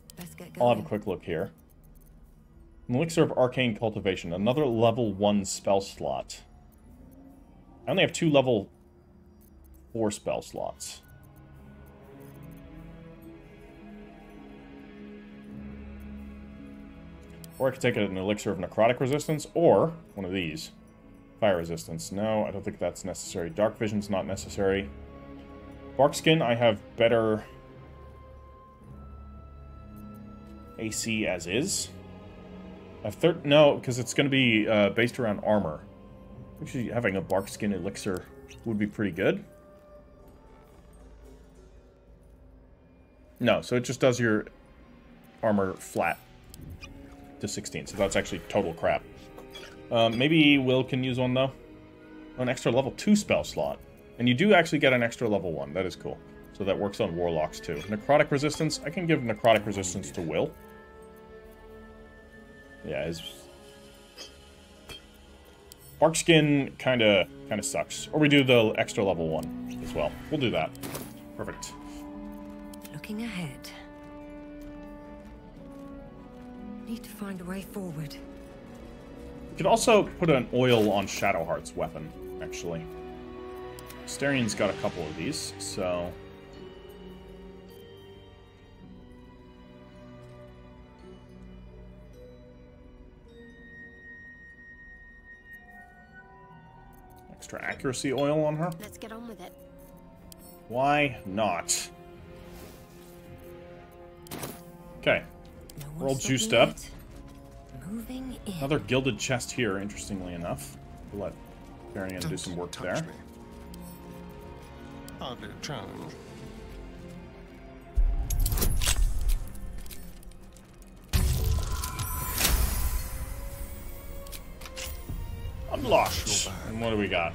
I'll have a quick look here. An elixir of arcane cultivation, another level one spell slot. I only have two level four spell slots. Or I could take an elixir of necrotic resistance, or one of these. Fire resistance. No, I don't think that's necessary. Dark vision's not necessary. Bark skin, I have better AC as is. I have thir- no, because it's going to be uh, based around armor. Actually, having a bark skin elixir would be pretty good. No, so it just does your armor flat to 16. So that's actually total crap. Um, maybe Wyll can use one, though. An extra level 2 spell slot. And you do actually get an extra level 1. That is cool. So that works on Warlocks, too. Necrotic resistance. I can give Necrotic resistance to Wyll. Yeah, his... Barkskin kind of kind of sucks. Or we do the extra level 1 as well. We'll do that. Perfect. Looking ahead. Need to find a way forward. You could also put an oil on Shadowheart's weapon, actually. Astarion's got a couple of these, so... Extra accuracy oil on her? Let's get on with it. Why not? Okay, No We're all juiced up. Moving in. another gilded chest here, interestingly enough. We'll let Varian do Don't some work touch there. Me. Hardly a challenge. Unlocked. And what do we got?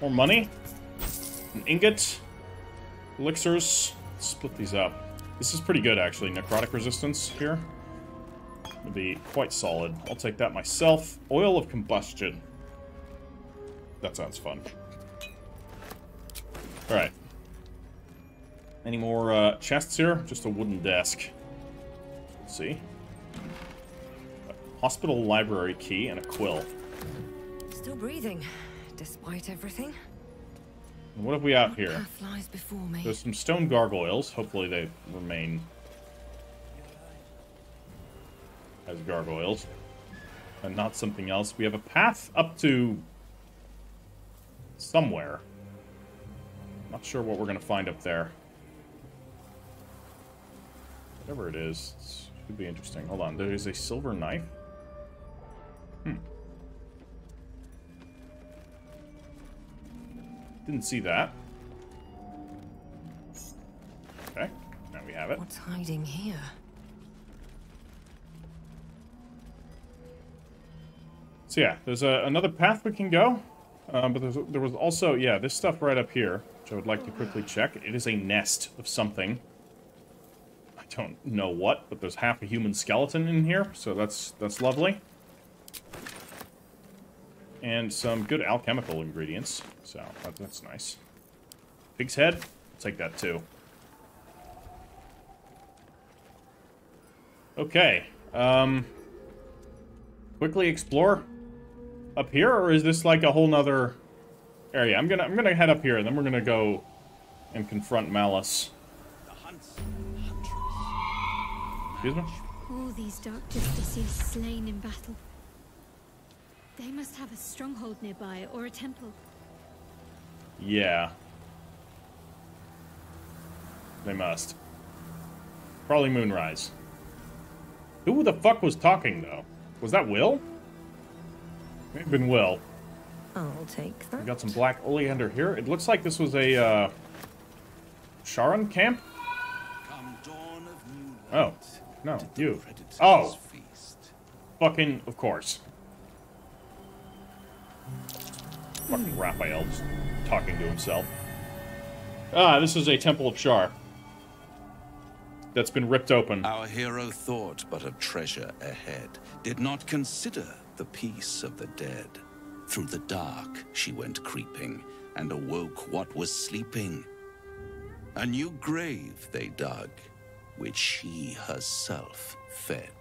More money? An ingot? Elixirs? Split these up. This is pretty good, actually. Necrotic resistance here. Will be quite solid. I'll take that myself. Oil of combustion. That sounds fun. Alright. Any more uh, chests here? Just a wooden desk. Let's see. Hospital library key and a quill. Still breathing, despite everything. What have we out here? Path before me. There's some stone gargoyles. Hopefully they remain as gargoyles. And not something else. We have a path up to somewhere. Not sure what we're going to find up there. Whatever it is, it should be interesting. Hold on, there is a silver knife. Didn't see that. Okay, now we have it. What's hiding here? So yeah, there's a, another path we can go. Um, but there's, there was also, yeah, this stuff right up here, which I would like to quickly check. It is a nest of something. I don't know what, but there's half a human skeleton in here, so that's that's lovely. And some good alchemical ingredients, so that, that's nice. Pig's head, I'll take that too. Okay, um, quickly explore up here, or is this like a whole nother area? I'm gonna I'm gonna head up here, and then we're gonna go and confront Malus. Excuse me. All these dark justices slain in battle. They must have a stronghold nearby or a temple. Yeah. They must. Probably Moonrise. Who the fuck was talking though? Was that Wyll? May have been Wyll. I'll take that. We that. got some black oleander here. It looks like this was a uh, Sharran camp. Oh, no, you. Oh, Fucking, of course. Fucking Raphael just talking to himself. Ah, this is a Temple of Shar. That's been ripped open. Our hero thought but of treasure ahead, did not consider the peace of the dead. Through the dark she went creeping, and awoke what was sleeping. A new grave they dug, which she herself fed.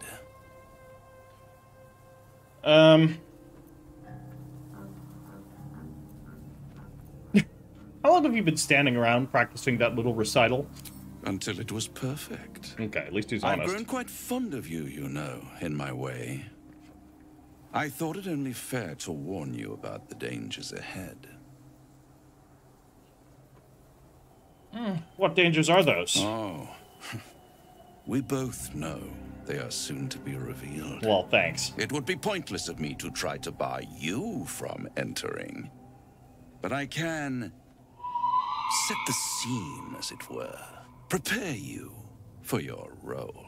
Um. How long have you been standing around practicing that little recital? Until it was perfect. Okay, at least he's honest. I've grown quite fond of you, you know, in my way. I thought it only fair to warn you about the dangers ahead. Hmm, what dangers are those? Oh, we both know they are soon to be revealed. Well, thanks. It would be pointless of me to try to bar you from entering. But I can set the scene, as it were. Prepare you for your role.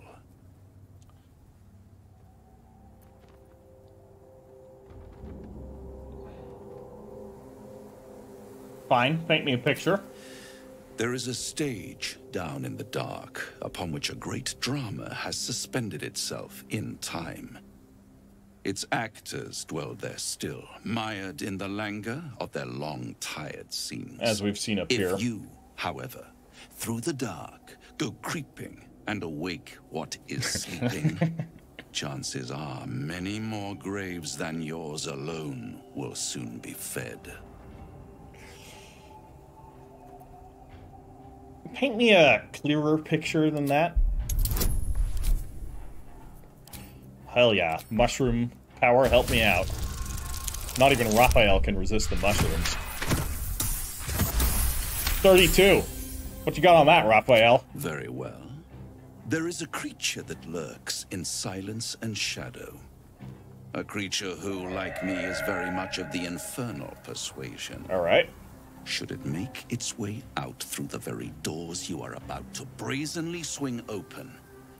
Fine, paint me a picture. There is a stage down in the dark upon which a great drama has suspended itself in time. Its actors dwell there still, mired in the languor of their long tired scenes. As we've seen up here. If you, however, through the dark, go creeping and awake what is sleeping, chances are many more graves than yours alone will soon be fed. Paint me a clearer picture than that. Hell yeah. Mushroom power, help me out. Not even Raphael can resist the mushrooms. 32. What you got on that, Raphael? Very well. There is a creature that lurks in silence and shadow. A creature who, like me, is very much of the infernal persuasion. Alright. Should it make its way out through the very doors you are about to brazenly swing open,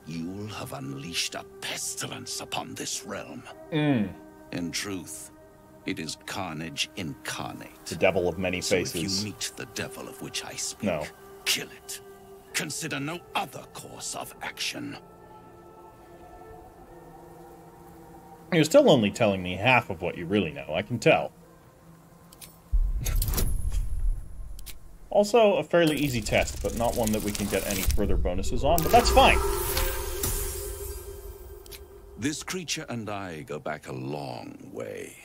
you'll have unleashed a pestilence upon this realm. Mm. In truth, it is carnage incarnate. The devil of many So faces. if you meet the devil of which I speak, No. kill it. Consider no other course of action. You're still only telling me half of what you really know, I can tell. also, a fairly easy test, but not one that we can get any further bonuses on, but that's fine. This creature and I go back a long way.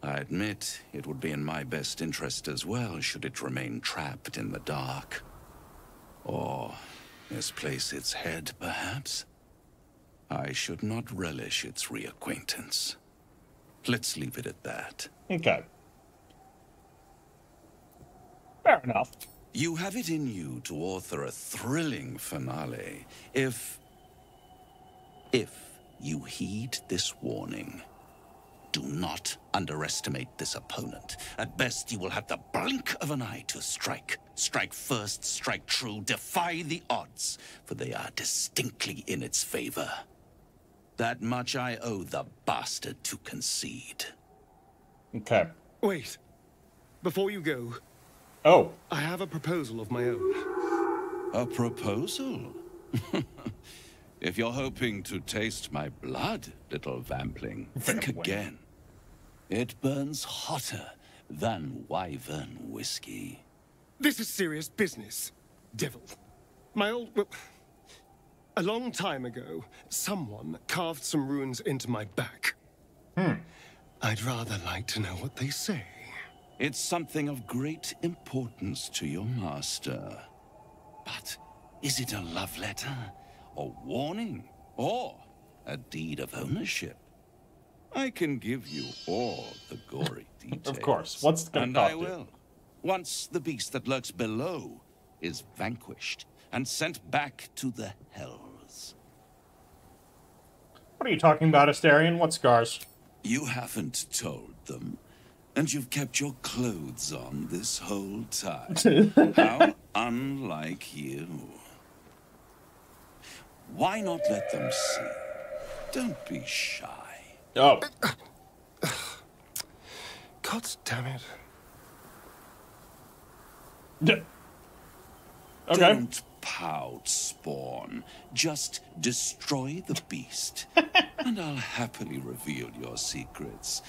I admit it would be in my best interest as well should it remain trapped in the dark. Or misplace its head, perhaps. I should not relish its reacquaintance. Let's leave it at that. Okay. Fair enough. You have it in you to author a thrilling finale if. if you heed this warning. Do not underestimate this opponent. At best, you will have the blink of an eye to strike. Strike first, strike true, defy the odds, for they are distinctly in its favor. That much I owe the bastard to concede. Okay. Wait. Before you go, Oh, I have a proposal of my own. A proposal? if you're hoping to taste my blood, little vampling, think again. It burns hotter than wyvern whiskey. This is serious business, devil. My old. Well, a long time ago, someone carved some runes into my back. Hmm. I'd rather like to know what they say. It's something of great importance to your master. But is it a love letter, a warning, or a deed of ownership? I can give you all the gory details. Of course. What's And cost I will. Once the beast that lurks below is vanquished and sent back to the hells. what are you talking about, Astarion? What scars? You haven't told them, and you've kept your clothes on this whole time. How unlike you. Why not let them see Don't be shy. Oh. God damn it. D- okay. Don't pout, Spawn. Just destroy the beast, and I'll happily reveal your secrets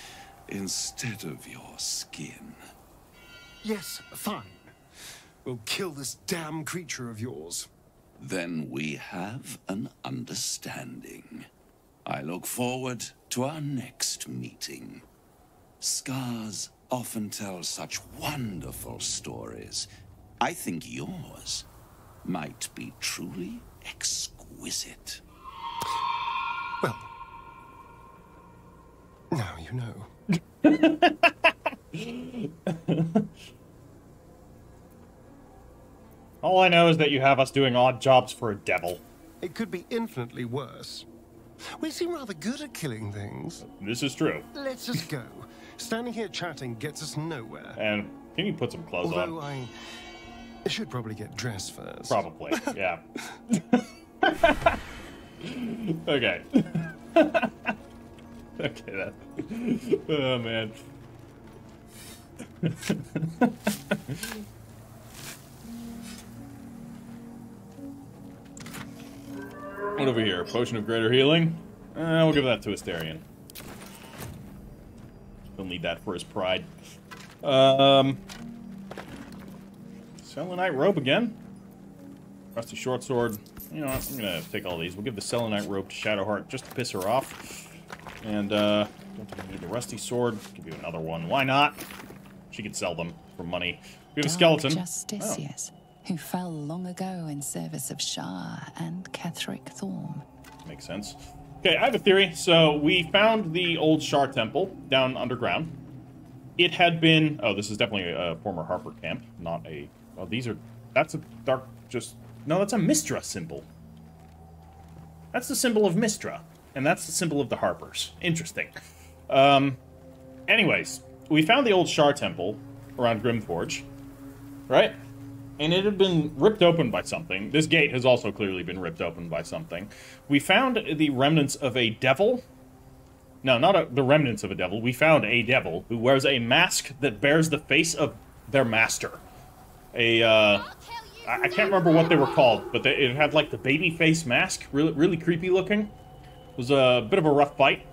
instead of your skin. Yes, fine. We'll kill this damn creature of yours. Then we have an understanding. I look forward to our next meeting. Scars often tell such wonderful stories. I think yours might be truly exquisite. Well, now you know. All I know is that you have us doing odd jobs for a devil. It could be infinitely worse. We seem rather good at killing things. This is true. Let's just go. Standing here chatting gets us nowhere. And can you put some clothes Although on? I should probably get dressed first. Probably, yeah. okay. okay, that. Oh, man. what over here? Potion of greater healing? Uh, we'll give that to Astarion. He'll need that for his pride. Um, Selûnite robe again. Rusty short sword. You know what? I'm gonna take all these. We'll give the Selûnite robe to Shadowheart just to piss her off. And uh, don't need the rusty sword. Give you another one. Why not? She could sell them for money. We have a skeleton. Oh. Who fell long ago in service of Shar and Ketheric Thorm. Makes sense. Okay, I have a theory. So we found the old Shar temple down underground. It had been. Oh, this is definitely a former Harper camp, not a. Well, these are. That's a dark. Just no, that's a Mystra symbol. That's the symbol of Mystra, and that's the symbol of the Harpers. Interesting. Um. Anyways, we found the old Shar temple around Grimforge, right? And it had been ripped open by something. This gate has also clearly been ripped open by something. We found the remnants of a devil. No, not a, the remnants of a devil. We found a devil who wears a mask that bears the face of their master. A, uh, I I can't remember what they were called, but they, it had like the baby face mask, really, really creepy looking. It was a bit of a rough fight.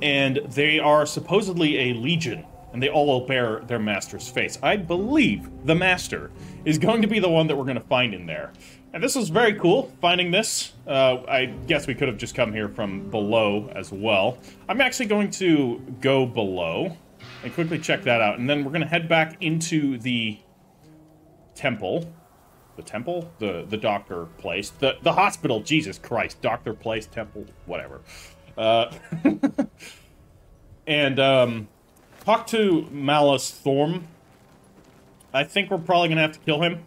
And they are supposedly a legion and they all bear their master's face. I believe the master is going to be the one that we're going to find in there. And this was very cool, finding this. Uh, I guess we could have just come here from below as well. I'm actually going to go below and quickly check that out. And then we're going to head back into the temple. The temple? The the doctor place. The, the hospital, Jesus Christ. Doctor place, temple, whatever. Uh, and, um talk to Malus Thorm. I think we're probably gonna have to kill him.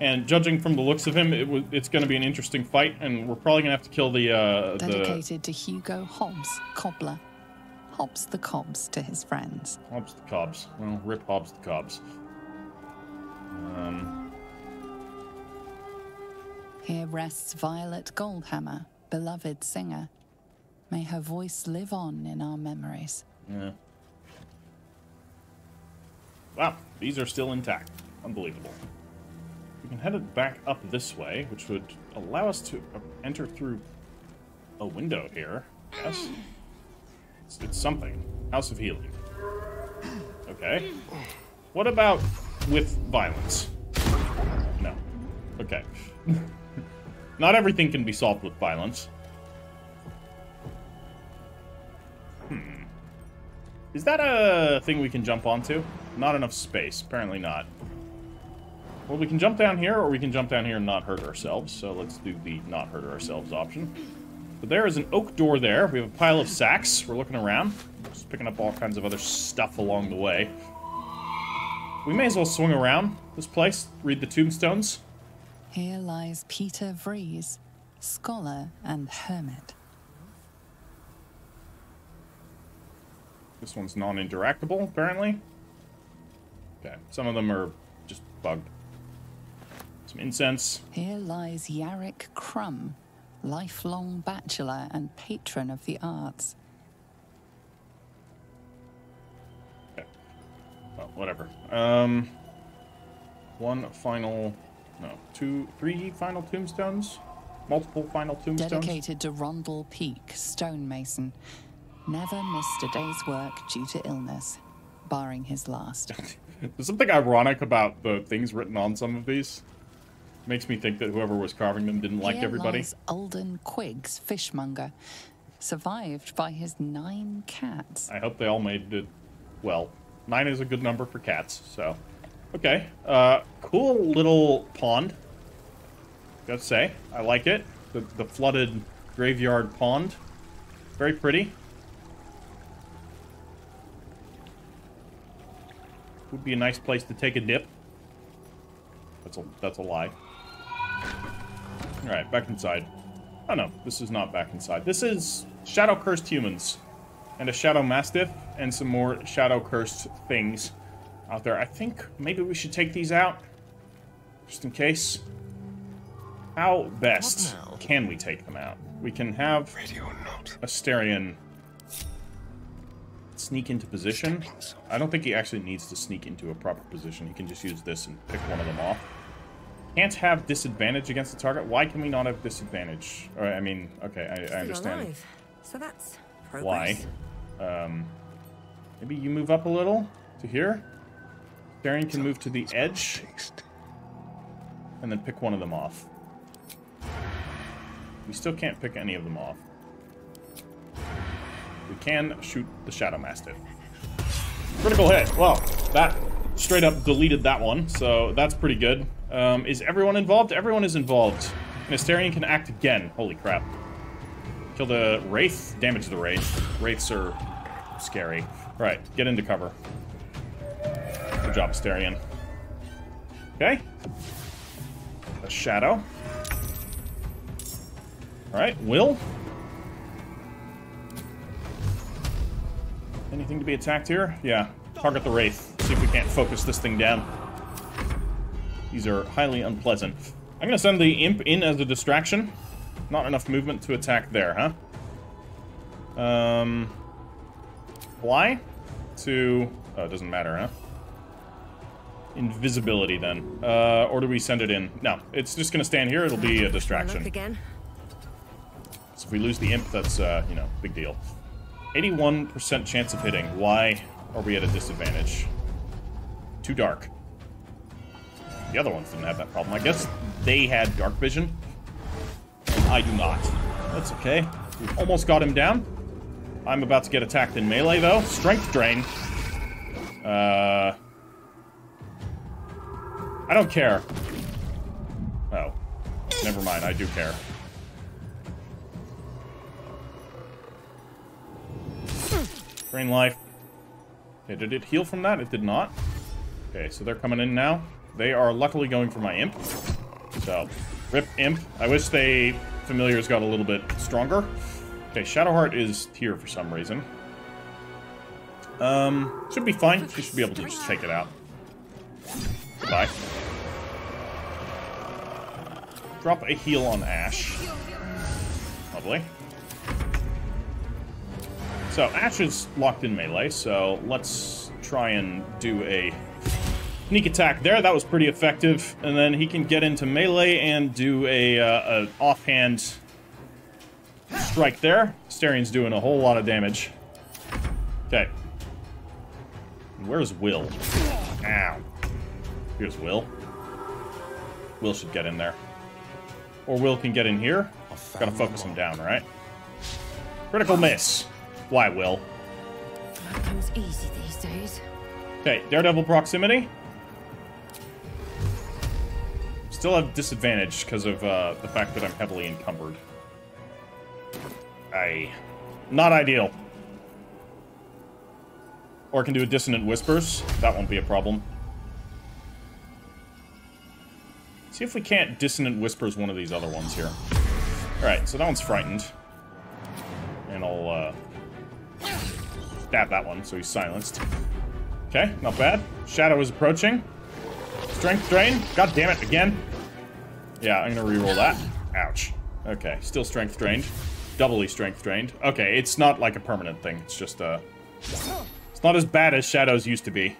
And judging from the looks of him, it it's gonna be an interesting fight, and we're probably gonna have to kill the uh, the Dedicated to Hugo Hobbs, cobbler. Hobbs the Cobbs to his friends. Hobbs the Cobbs. Well, rip Hobbs the Cobbs. Um, Here rests Violet Goldhammer, beloved singer. May her voice live on in our memories. yeah. Wow, these are still intact. Unbelievable. We can head it back up this way, which would allow us to uh, enter through a window here. Yes. It's, it's something. House of Healing. Okay. What about with violence? No. Okay. Not everything can be solved with violence. Is that a thing we can jump onto? Not enough space. Apparently not. Well, we can jump down here, or we can jump down here and not hurt ourselves. So let's do the not hurt ourselves option. But there is an oak door there. We have a pile of sacks. We're looking around. Just picking up all kinds of other stuff along the way. We may as well swing around this place, read the tombstones. Here lies Peter Vries, scholar and hermit. This one's non-interactable, apparently. Okay, some of them are just bugged. Some incense. Here lies Yarrick Crumb, lifelong bachelor and patron of the arts. Okay. Well, whatever. Um, one final, no, two, three final tombstones, multiple final tombstones. Dedicated to Rondel Peak, stonemason. Never missed a day's work due to illness, barring his last. There's something ironic about the things written on some of these. Makes me think that whoever was carving them didn't like Here everybody. lies Alden Quiggs, fishmonger, survived by his nine cats. I hope they all made it well. Nine is a good number for cats, so. Okay. Uh, cool little pond. Gotta say, I like it. The, the flooded graveyard pond. Very pretty. Would be a nice place to take a dip. That's a, that's a lie. Alright, back inside. Oh no, this is not back inside. This is Shadow Cursed Humans and a Shadow Mastiff, and some more Shadow Cursed things out there. I think maybe we should take these out, just in case. How best can we take them out? We can have a Astarion sneak into position. I don't think he actually needs to sneak into a proper position. He can just use this and pick one of them off. Can't have disadvantage against the target. Why can we not have disadvantage? Or, I mean, okay, I, I understand. So that's why. Um, maybe you move up a little to here. Darian can move to the edge. And then pick one of them off. We still can't pick any of them off. We can shoot the Shadow Mastiff. Critical hit. Well, that straight up deleted that one, so that's pretty good. Um, is everyone involved? Everyone is involved. Astarion can act again. Holy crap. Kill the Wraith, damage the Wraith. Wraiths are scary. Right, get into cover. Good job, Astarion. Okay. A Shadow. Alright, Wyll. Anything to be attacked here? Yeah, target the Wraith. See if we can't focus this thing down. These are highly unpleasant. I'm gonna send the Imp in as a distraction. Not enough movement to attack there, huh? Um, fly to... Oh, it doesn't matter, huh? Invisibility, then. Uh, or do we send it in? No, it's just gonna stand here. It'll be a distraction. again. So if we lose the imp, that's, uh, you know, big deal. 81% chance of hitting. Why are we at a disadvantage? Too dark. The other ones didn't have that problem. I guess they had dark vision. I do not. That's okay. We've almost got him down. I'm about to get attacked in melee, though. Strength drain. Uh... I don't care. Oh. Never mind, I do care. Drain life. Okay, did it heal from that? It did not. Okay, so they're coming in now. They are luckily going for my imp. So, rip imp. I wish they familiars got a little bit stronger. Okay, Shadowheart is here for some reason. Um, should be fine. She should be able to just take it out. Goodbye. Drop a heal on Ash. Lovely. So, Ash is locked in melee, so let's try and do a sneak attack there. That was pretty effective. And then he can get into melee and do a, uh, a offhand strike there. Starion's doing a whole lot of damage. Okay. Where's Wyll? Ow. Here's Wyll. Wyll should get in there. Or Wyll can get in here. Gotta focus him down, right? Critical miss. Why, Wyll? That comes easy these days. Okay, Daredevil proximity. Still have disadvantage because of uh, the fact that I'm heavily encumbered. I... Not ideal. Or I can do a Dissonant Whispers. That won't be a problem. See if we can't Dissonant Whispers one of these other ones here. Alright, so that one's frightened. And I'll, uh... Stab that one, so he's silenced. Okay, not bad. Shadow is approaching. Strength drain. God damn it, again. Yeah, I'm gonna reroll that. Ouch. Okay, still strength drained. Doubly strength drained. Okay, it's not like a permanent thing. It's just, uh... It's not as bad as Shadows used to be.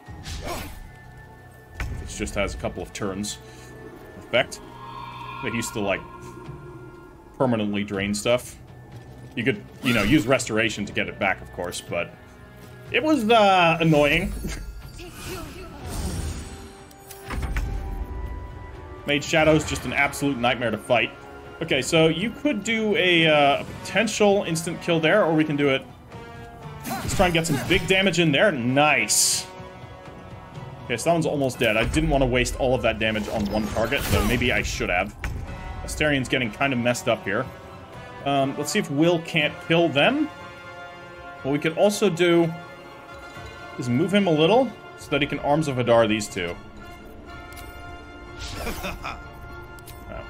It just has a couple of turns effect. They used to, like, permanently drain stuff. You could, you know, use Restoration to get it back, of course, but... It was, uh, annoying. Made Shadows just an absolute nightmare to fight. Okay, so you could do a, uh, potential instant kill there, or we can do it... Let's try and get some big damage in there. Nice. Okay, so that one's almost dead. I didn't want to waste all of that damage on one target, though maybe I should have. Astarion's getting kind of messed up here. Um, let's see if Wyll can't kill them. What we could also do is move him a little so that he can Arms of Hadar these two. Oh.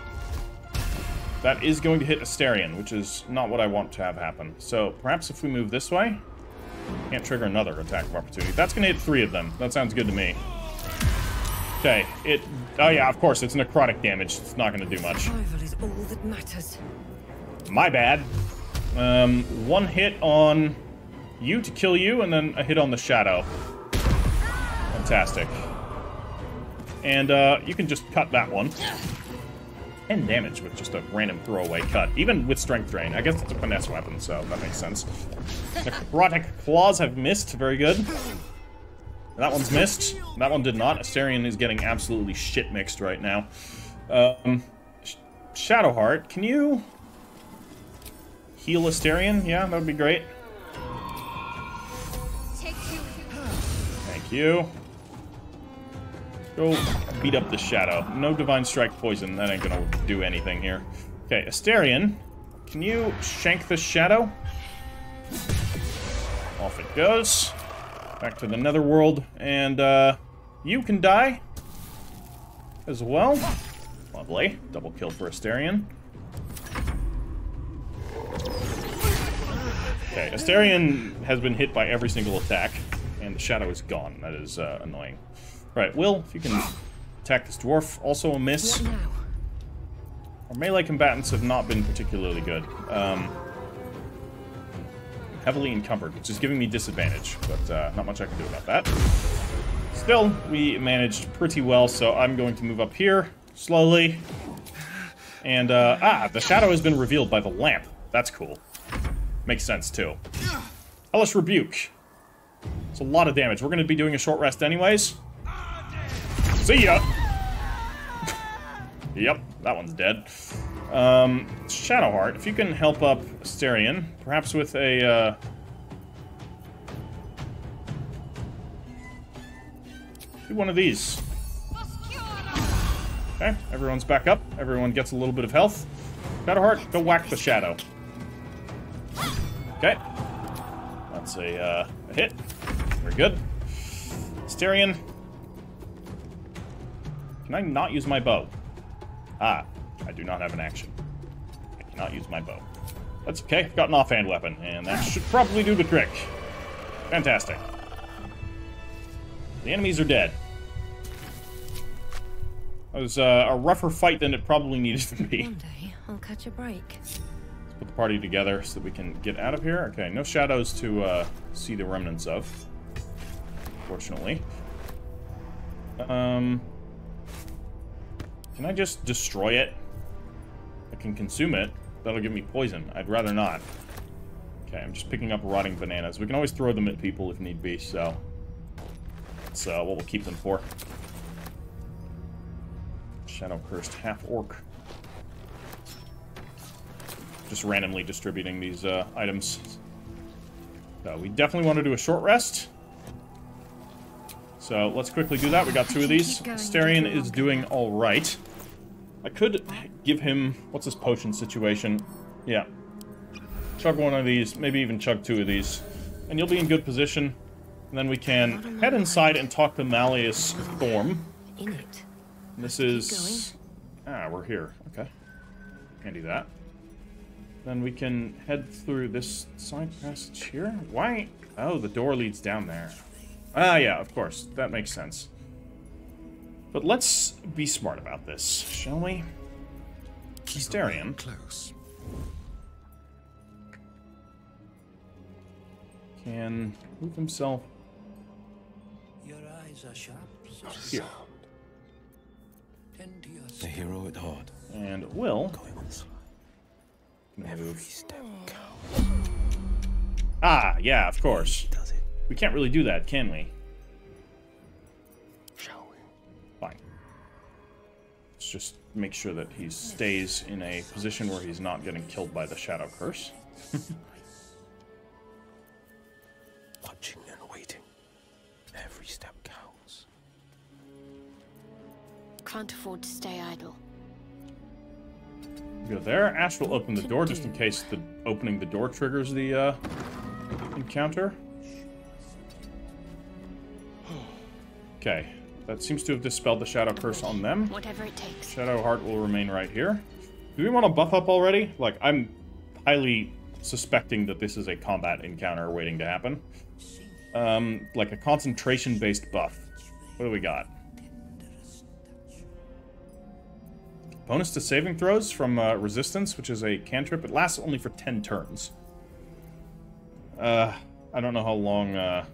That is going to hit Astarion, which is not what I want to have happen. So perhaps if we move this way, can't trigger another attack of opportunity. That's going to hit three of them. That sounds good to me. Okay, it... Oh yeah, of course, it's necrotic damage. It's not going to do much. Is all that matters. My bad. Um, one hit on you to kill you, and then a hit on the shadow. Fantastic. And uh, you can just cut that one. 10 damage with just a random throwaway cut, even with Strength Drain. I guess it's a finesse weapon, so that makes sense. Necrotic Claws have missed. Very good. That one's missed. That one did not. Astarion is getting absolutely shit mixed right now. Um, Sh Shadowheart, can you heal Astarion? Yeah, that would be great. You. Go beat up the Shadow. No Divine Strike Poison. That ain't gonna do anything here. Okay, Astarion, can you shank the Shadow? Off it goes. Back to the Netherworld. And, uh, you can die as well. Lovely. Double kill for Astarion. Okay, Astarion has been hit by every single attack, and the Shadow is gone. That is uh, annoying. Right, Wyll, if you can attack this dwarf. Also a miss. Our melee combatants have not been particularly good. Um, heavily encumbered, which is giving me disadvantage, but uh, not much I can do about that. Still, we managed pretty well, so I'm going to move up here, slowly. And, uh, ah, the shadow has been revealed by the lamp. That's cool. Makes sense, too. Hellish Rebuke. It's a lot of damage. We're going to be doing a short rest anyways. See ya! yep, that one's dead. Um, Shadowheart, if you can help up Astarion, perhaps with a, uh... Do one of these. Okay, everyone's back up. Everyone gets a little bit of health. Shadowheart, go whack the Shadow. Okay. That's a, uh, a hit. Very good. Styrian. can I not use my bow? Ah, I do not have an action. I cannot use my bow. That's okay. I've got an offhand weapon, and that should probably do the trick. Fantastic. The enemies are dead. That was uh, a rougher fight than it probably needed to be. One day, I'll catch a break. Let's put the party together so that we can get out of here. Okay, no shadows to uh, see the remnants of. Fortunately. Um, can I just destroy it? I can consume it. That'll give me poison. I'd rather not. Okay, I'm just picking up rotting bananas. We can always throw them at people if need be, so... That's uh, what we'll keep them for. Shadow-cursed half-orc. Just randomly distributing these uh, items. So we definitely want to do a short rest. So let's quickly do that. We got two of these. Astarion is doing all right. I could give him... What's his potion situation? Yeah. Chug one of these, maybe even chug two of these. And you'll be in good position. And then we can head inside and talk to Malus Thorm. This is... Ah, we're here. Okay. Can't do that. Then we can head through this side passage here. Why? Oh, the door leads down there. Ah, yeah, of course. That makes sense. But let's be smart about this, shall we? Astarion. Close. can move himself Your eyes are sharp. here. Tend to your The hero at heart. And will Going on slide. move. step Ah, yeah, of course. Does it. We can't really do that, can we? Shall we? Fine. Let's just make sure that he stays in a position where he's not getting killed by the Shadow Curse. Watching and waiting. Every step counts. Can't afford to stay idle. Go there. Ash will open the door just in case the opening the door triggers the uh, encounter. Okay, that seems to have dispelled the Shadow Curse on them. Whatever it takes. Shadowheart will remain right here. Do we want to buff up already? Like, I'm highly suspecting that this is a combat encounter waiting to happen. Um, like a concentration-based buff. What do we got? Bonus to saving throws from uh, Resistance, which is a cantrip. It lasts only for 10 turns. Uh, I don't know how long... Uh,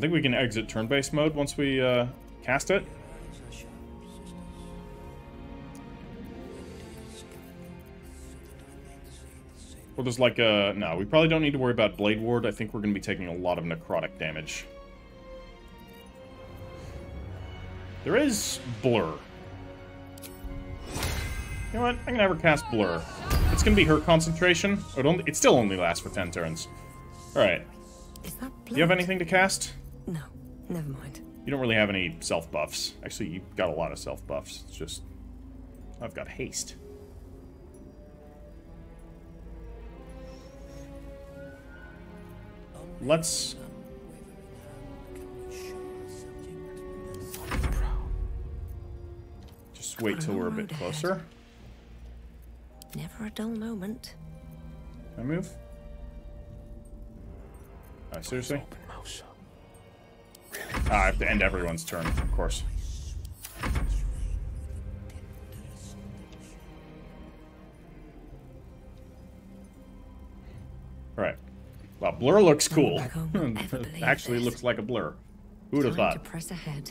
I think we can exit turn-based mode once we uh, cast it. Or there's like a... No, we probably don't need to worry about Blade Ward. I think we're going to be taking a lot of necrotic damage. There is Blur. You know what? I'm gonna have her cast Blur. It's gonna be her concentration. It, only, it still only lasts for 10 turns. Alright. Do you have anything to cast? Never mind. You don't really have any self buffs. Actually, you've got a lot of self buffs. It's just. I've got haste. Let's. Just wait till we're a bit closer. Never a dull moment. Can I move? Uh, seriously? Open. Ah, I have to end everyone's turn, of course. Alright. Well, blur looks cool. back home will ever believe Actually looks like a blur. Who would have thought?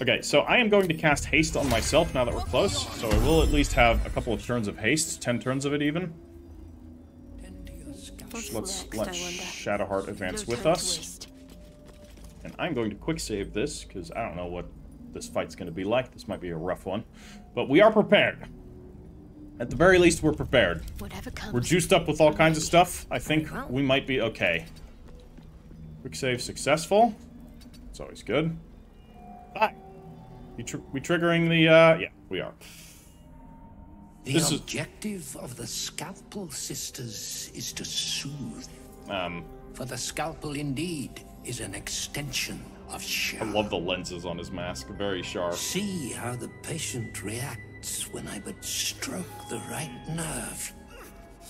Okay, so I am going to cast haste on myself now that we're close. So I will at least have a couple of turns of haste, ten turns of it even. Tend to your scalp. What's Let's let I wonder? Shadowheart advance with us. Waste. And I'm going to quick save this, because I don't know what this fight's going to be like. This might be a rough one. But we are prepared. At the very least, we're prepared. Whatever comes. We're juiced up with all kinds of stuff. I think well. we might be okay. Quick save successful. It's always good. Hi. We, tr we triggering the, uh, yeah, we are. The This objective of the Scalpel Sisters is to soothe. Um, For the scalpel indeed is an extension of Shar. I love the lenses on his mask. Very sharp. See how the patient reacts when I but stroke the right nerve.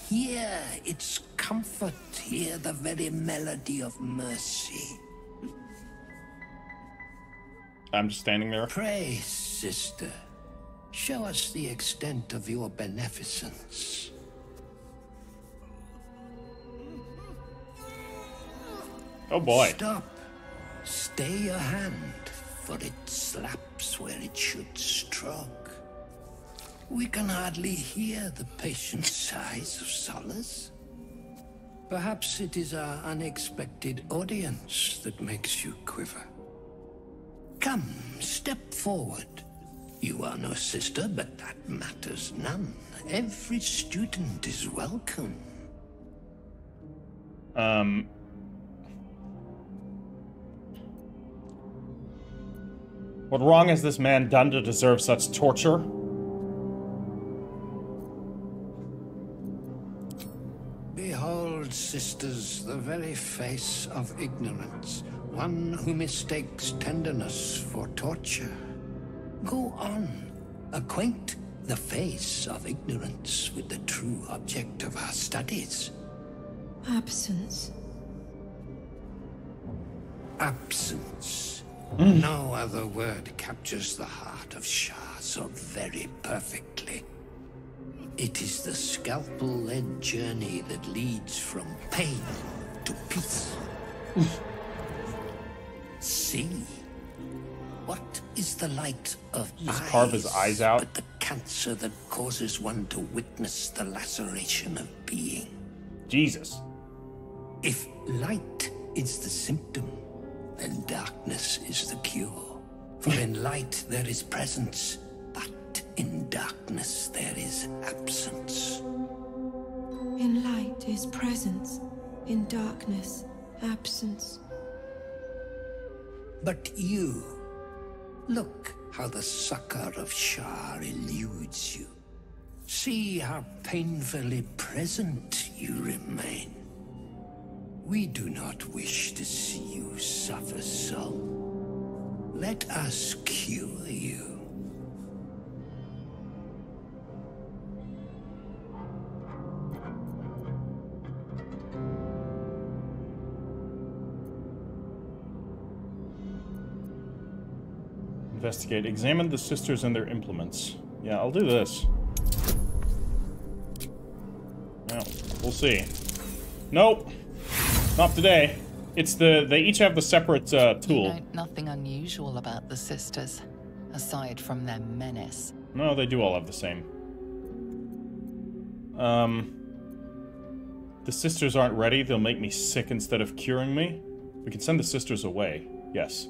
Hear its comfort, hear the very melody of mercy. I'm just standing there. Pray, sister, show us the extent of your beneficence. Oh boy. Stop. Stay your hand, for it slaps where it should stroke. We can hardly hear the patient sighs of solace. Perhaps it is our unexpected audience that makes you quiver. Come, step forward. You are no sister, but that matters none. Every student is welcome. Um. What wrong has this man done to deserve such torture? Behold, sisters, the very face of ignorance, one who mistakes tenderness for torture. Go on, acquaint the face of ignorance with the true object of our studies. Absence. Absence. No other word captures the heart of Shar so very perfectly. It is the scalpel-led journey that leads from pain to peace. See? What is the light of Just eyes carve his eyes out. but the cancer that causes one to witness the laceration of being? Jesus. If light is the symptom, then darkness is the cure. For in light there is presence, but in darkness there is absence. In light is presence, in darkness, absence. But you, look how the succor of Shar eludes you. See how painfully present you remain. We do not wish to see you suffer so. Let us cure you. Investigate. Examine the sisters and their implements. Yeah, I'll do this. Well, we'll see. Nope. Not today. It's the they each have the separate uh, tool. You know, nothing unusual about the sisters, aside from their menace. No, they do all have the same. Um, the sisters aren't ready. They'll make me sick instead of curing me. We can send the sisters away. Yes.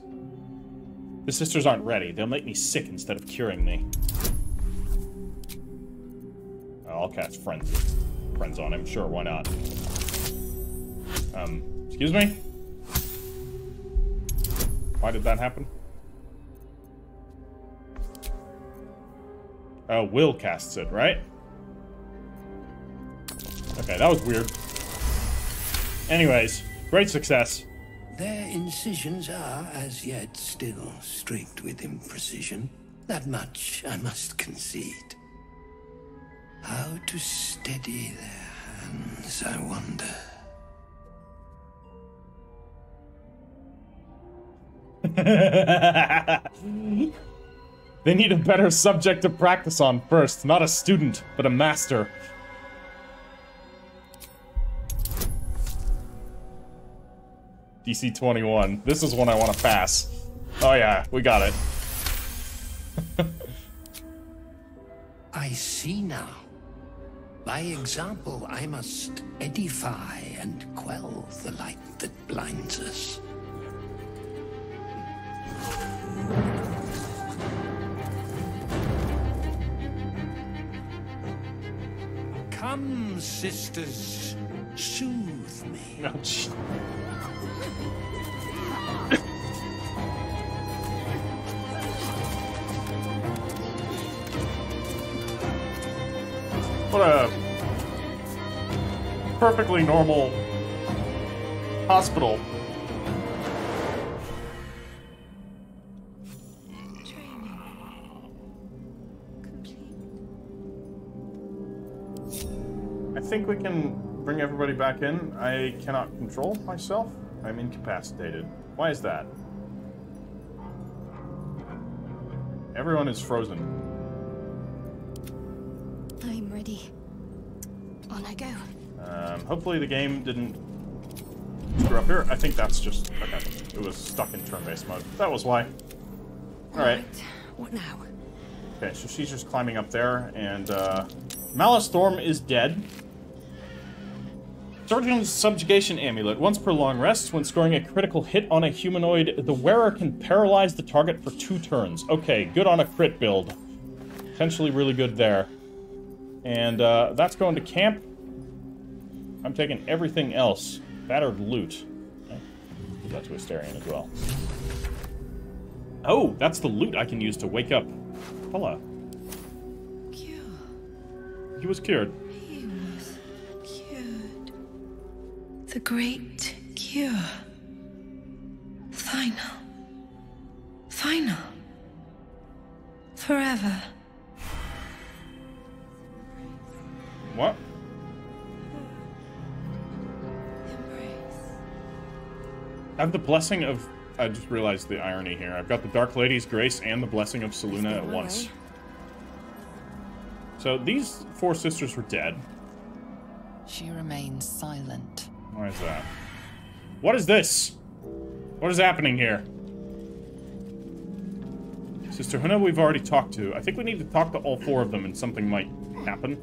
The sisters aren't ready. They'll make me sick instead of curing me. I'll cast friends. Friends on him. Sure, why not? Um, excuse me? Why did that happen? Oh, Wyll casts it, right? Okay, that was weird. Anyways, great success. Their incisions are, as yet, still streaked with imprecision. That much I must concede. How to steady their hands, I wonder. They need a better subject to practice on first. Not a student, but a master. DC 21. This is one I want to pass. Oh yeah, we got it. I see now. By example, I must edify and quell the light that blinds us. Come, sisters, soothe me. Oh. What a perfectly normal hospital. Think we can bring everybody back in. I cannot control myself. I'm incapacitated. Why is that? Everyone is frozen. I'm ready. On I go. Um, hopefully the game didn't screw up here. I think that's just... Okay. It was stuck in turn-based mode. That was why. Alright. What now? Okay, so she's just climbing up there, and, uh... Malus Thorm is dead. Surgeon's Subjugation Amulet. Once per long rest, when scoring a critical hit on a humanoid, the wearer can paralyze the target for two turns. Okay, good on a crit build. Potentially really good there. And uh, that's going to camp. I'm taking everything else. Battered loot. Okay. Give that to Astarion as well. Oh, that's the loot I can use to wake up. Hello. Cure. He was cured. The great cure. Final. Final. Forever. What? I have the blessing of. I just realized the irony here. I've got the Dark Lady's grace and the blessing of Selûne at once. So these four sisters were dead. She remains silent. Why is that? What is this? What is happening here? Sister Huna, we've already talked to. I think we need to talk to all four of them and something might happen.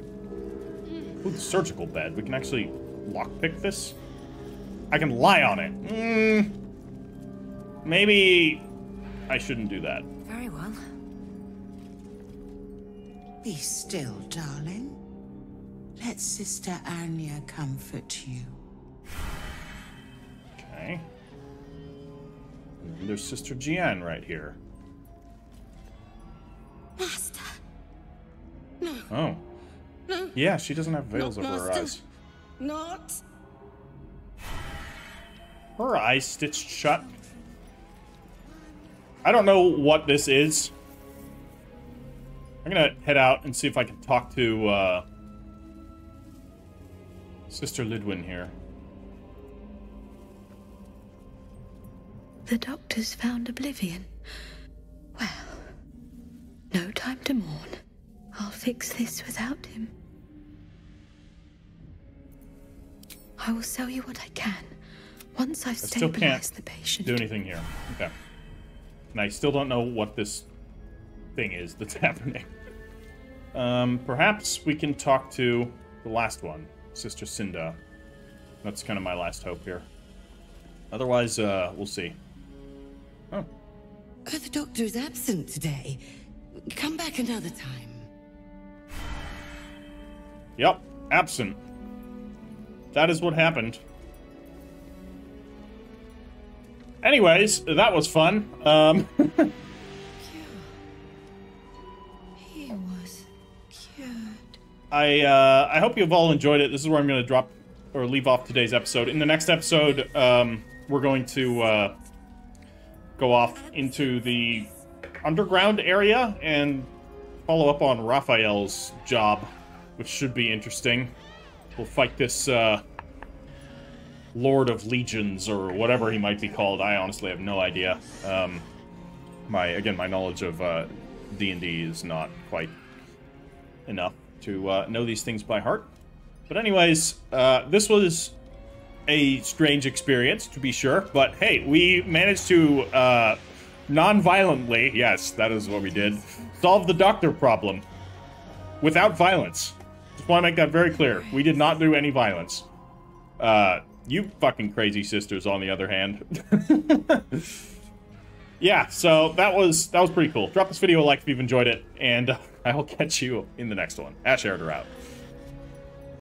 Ooh, the surgical bed. We can actually lockpick this? I can lie on it. Mm, maybe I shouldn't do that. Very well. Be still, darling. Let Sister Anya comfort you. Okay. And there's Sister Jian right here. Master. No. Oh. No. Yeah, she doesn't have veils Not over her eyes. Not. Her eyes stitched shut. I don't know what this is. I'm gonna head out and see if I can talk to uh, Sister Lidwin here. The doctor's found oblivion. Well, no time to mourn. I'll fix this without him. I will sell you what I can once I've I still can't stabilized the patient. do anything here. Okay. And I still don't know what this thing is that's happening. Um, perhaps we can talk to the last one, Sister Cinda. That's kind of my last hope here. Otherwise, uh, we'll see. The doctor is absent today. Come back another time. Yep, absent. That is what happened. Anyways, that was fun. Um, He was cured. I uh, I hope you've all enjoyed it. This is where I'm going to drop or leave off today's episode. In the next episode, um, we're going to uh, go off into the underground area and follow up on Raphael's job, which should be interesting. We'll fight this uh, Lord of Legions or whatever he might be called. I honestly have no idea. Um, my again, my knowledge of uh, D&D is not quite enough to uh, know these things by heart. But anyways, uh, this was a strange experience, to be sure. But hey, we managed to uh, non-violently, yes, that is what we did, solve the doctor problem without violence. Just want to make that very clear. We did not do any violence. Uh, you fucking crazy sisters, on the other hand. yeah, so that was that was pretty cool. Drop this video a like if you've enjoyed it, and I will catch you in the next one. Ash Heritor out.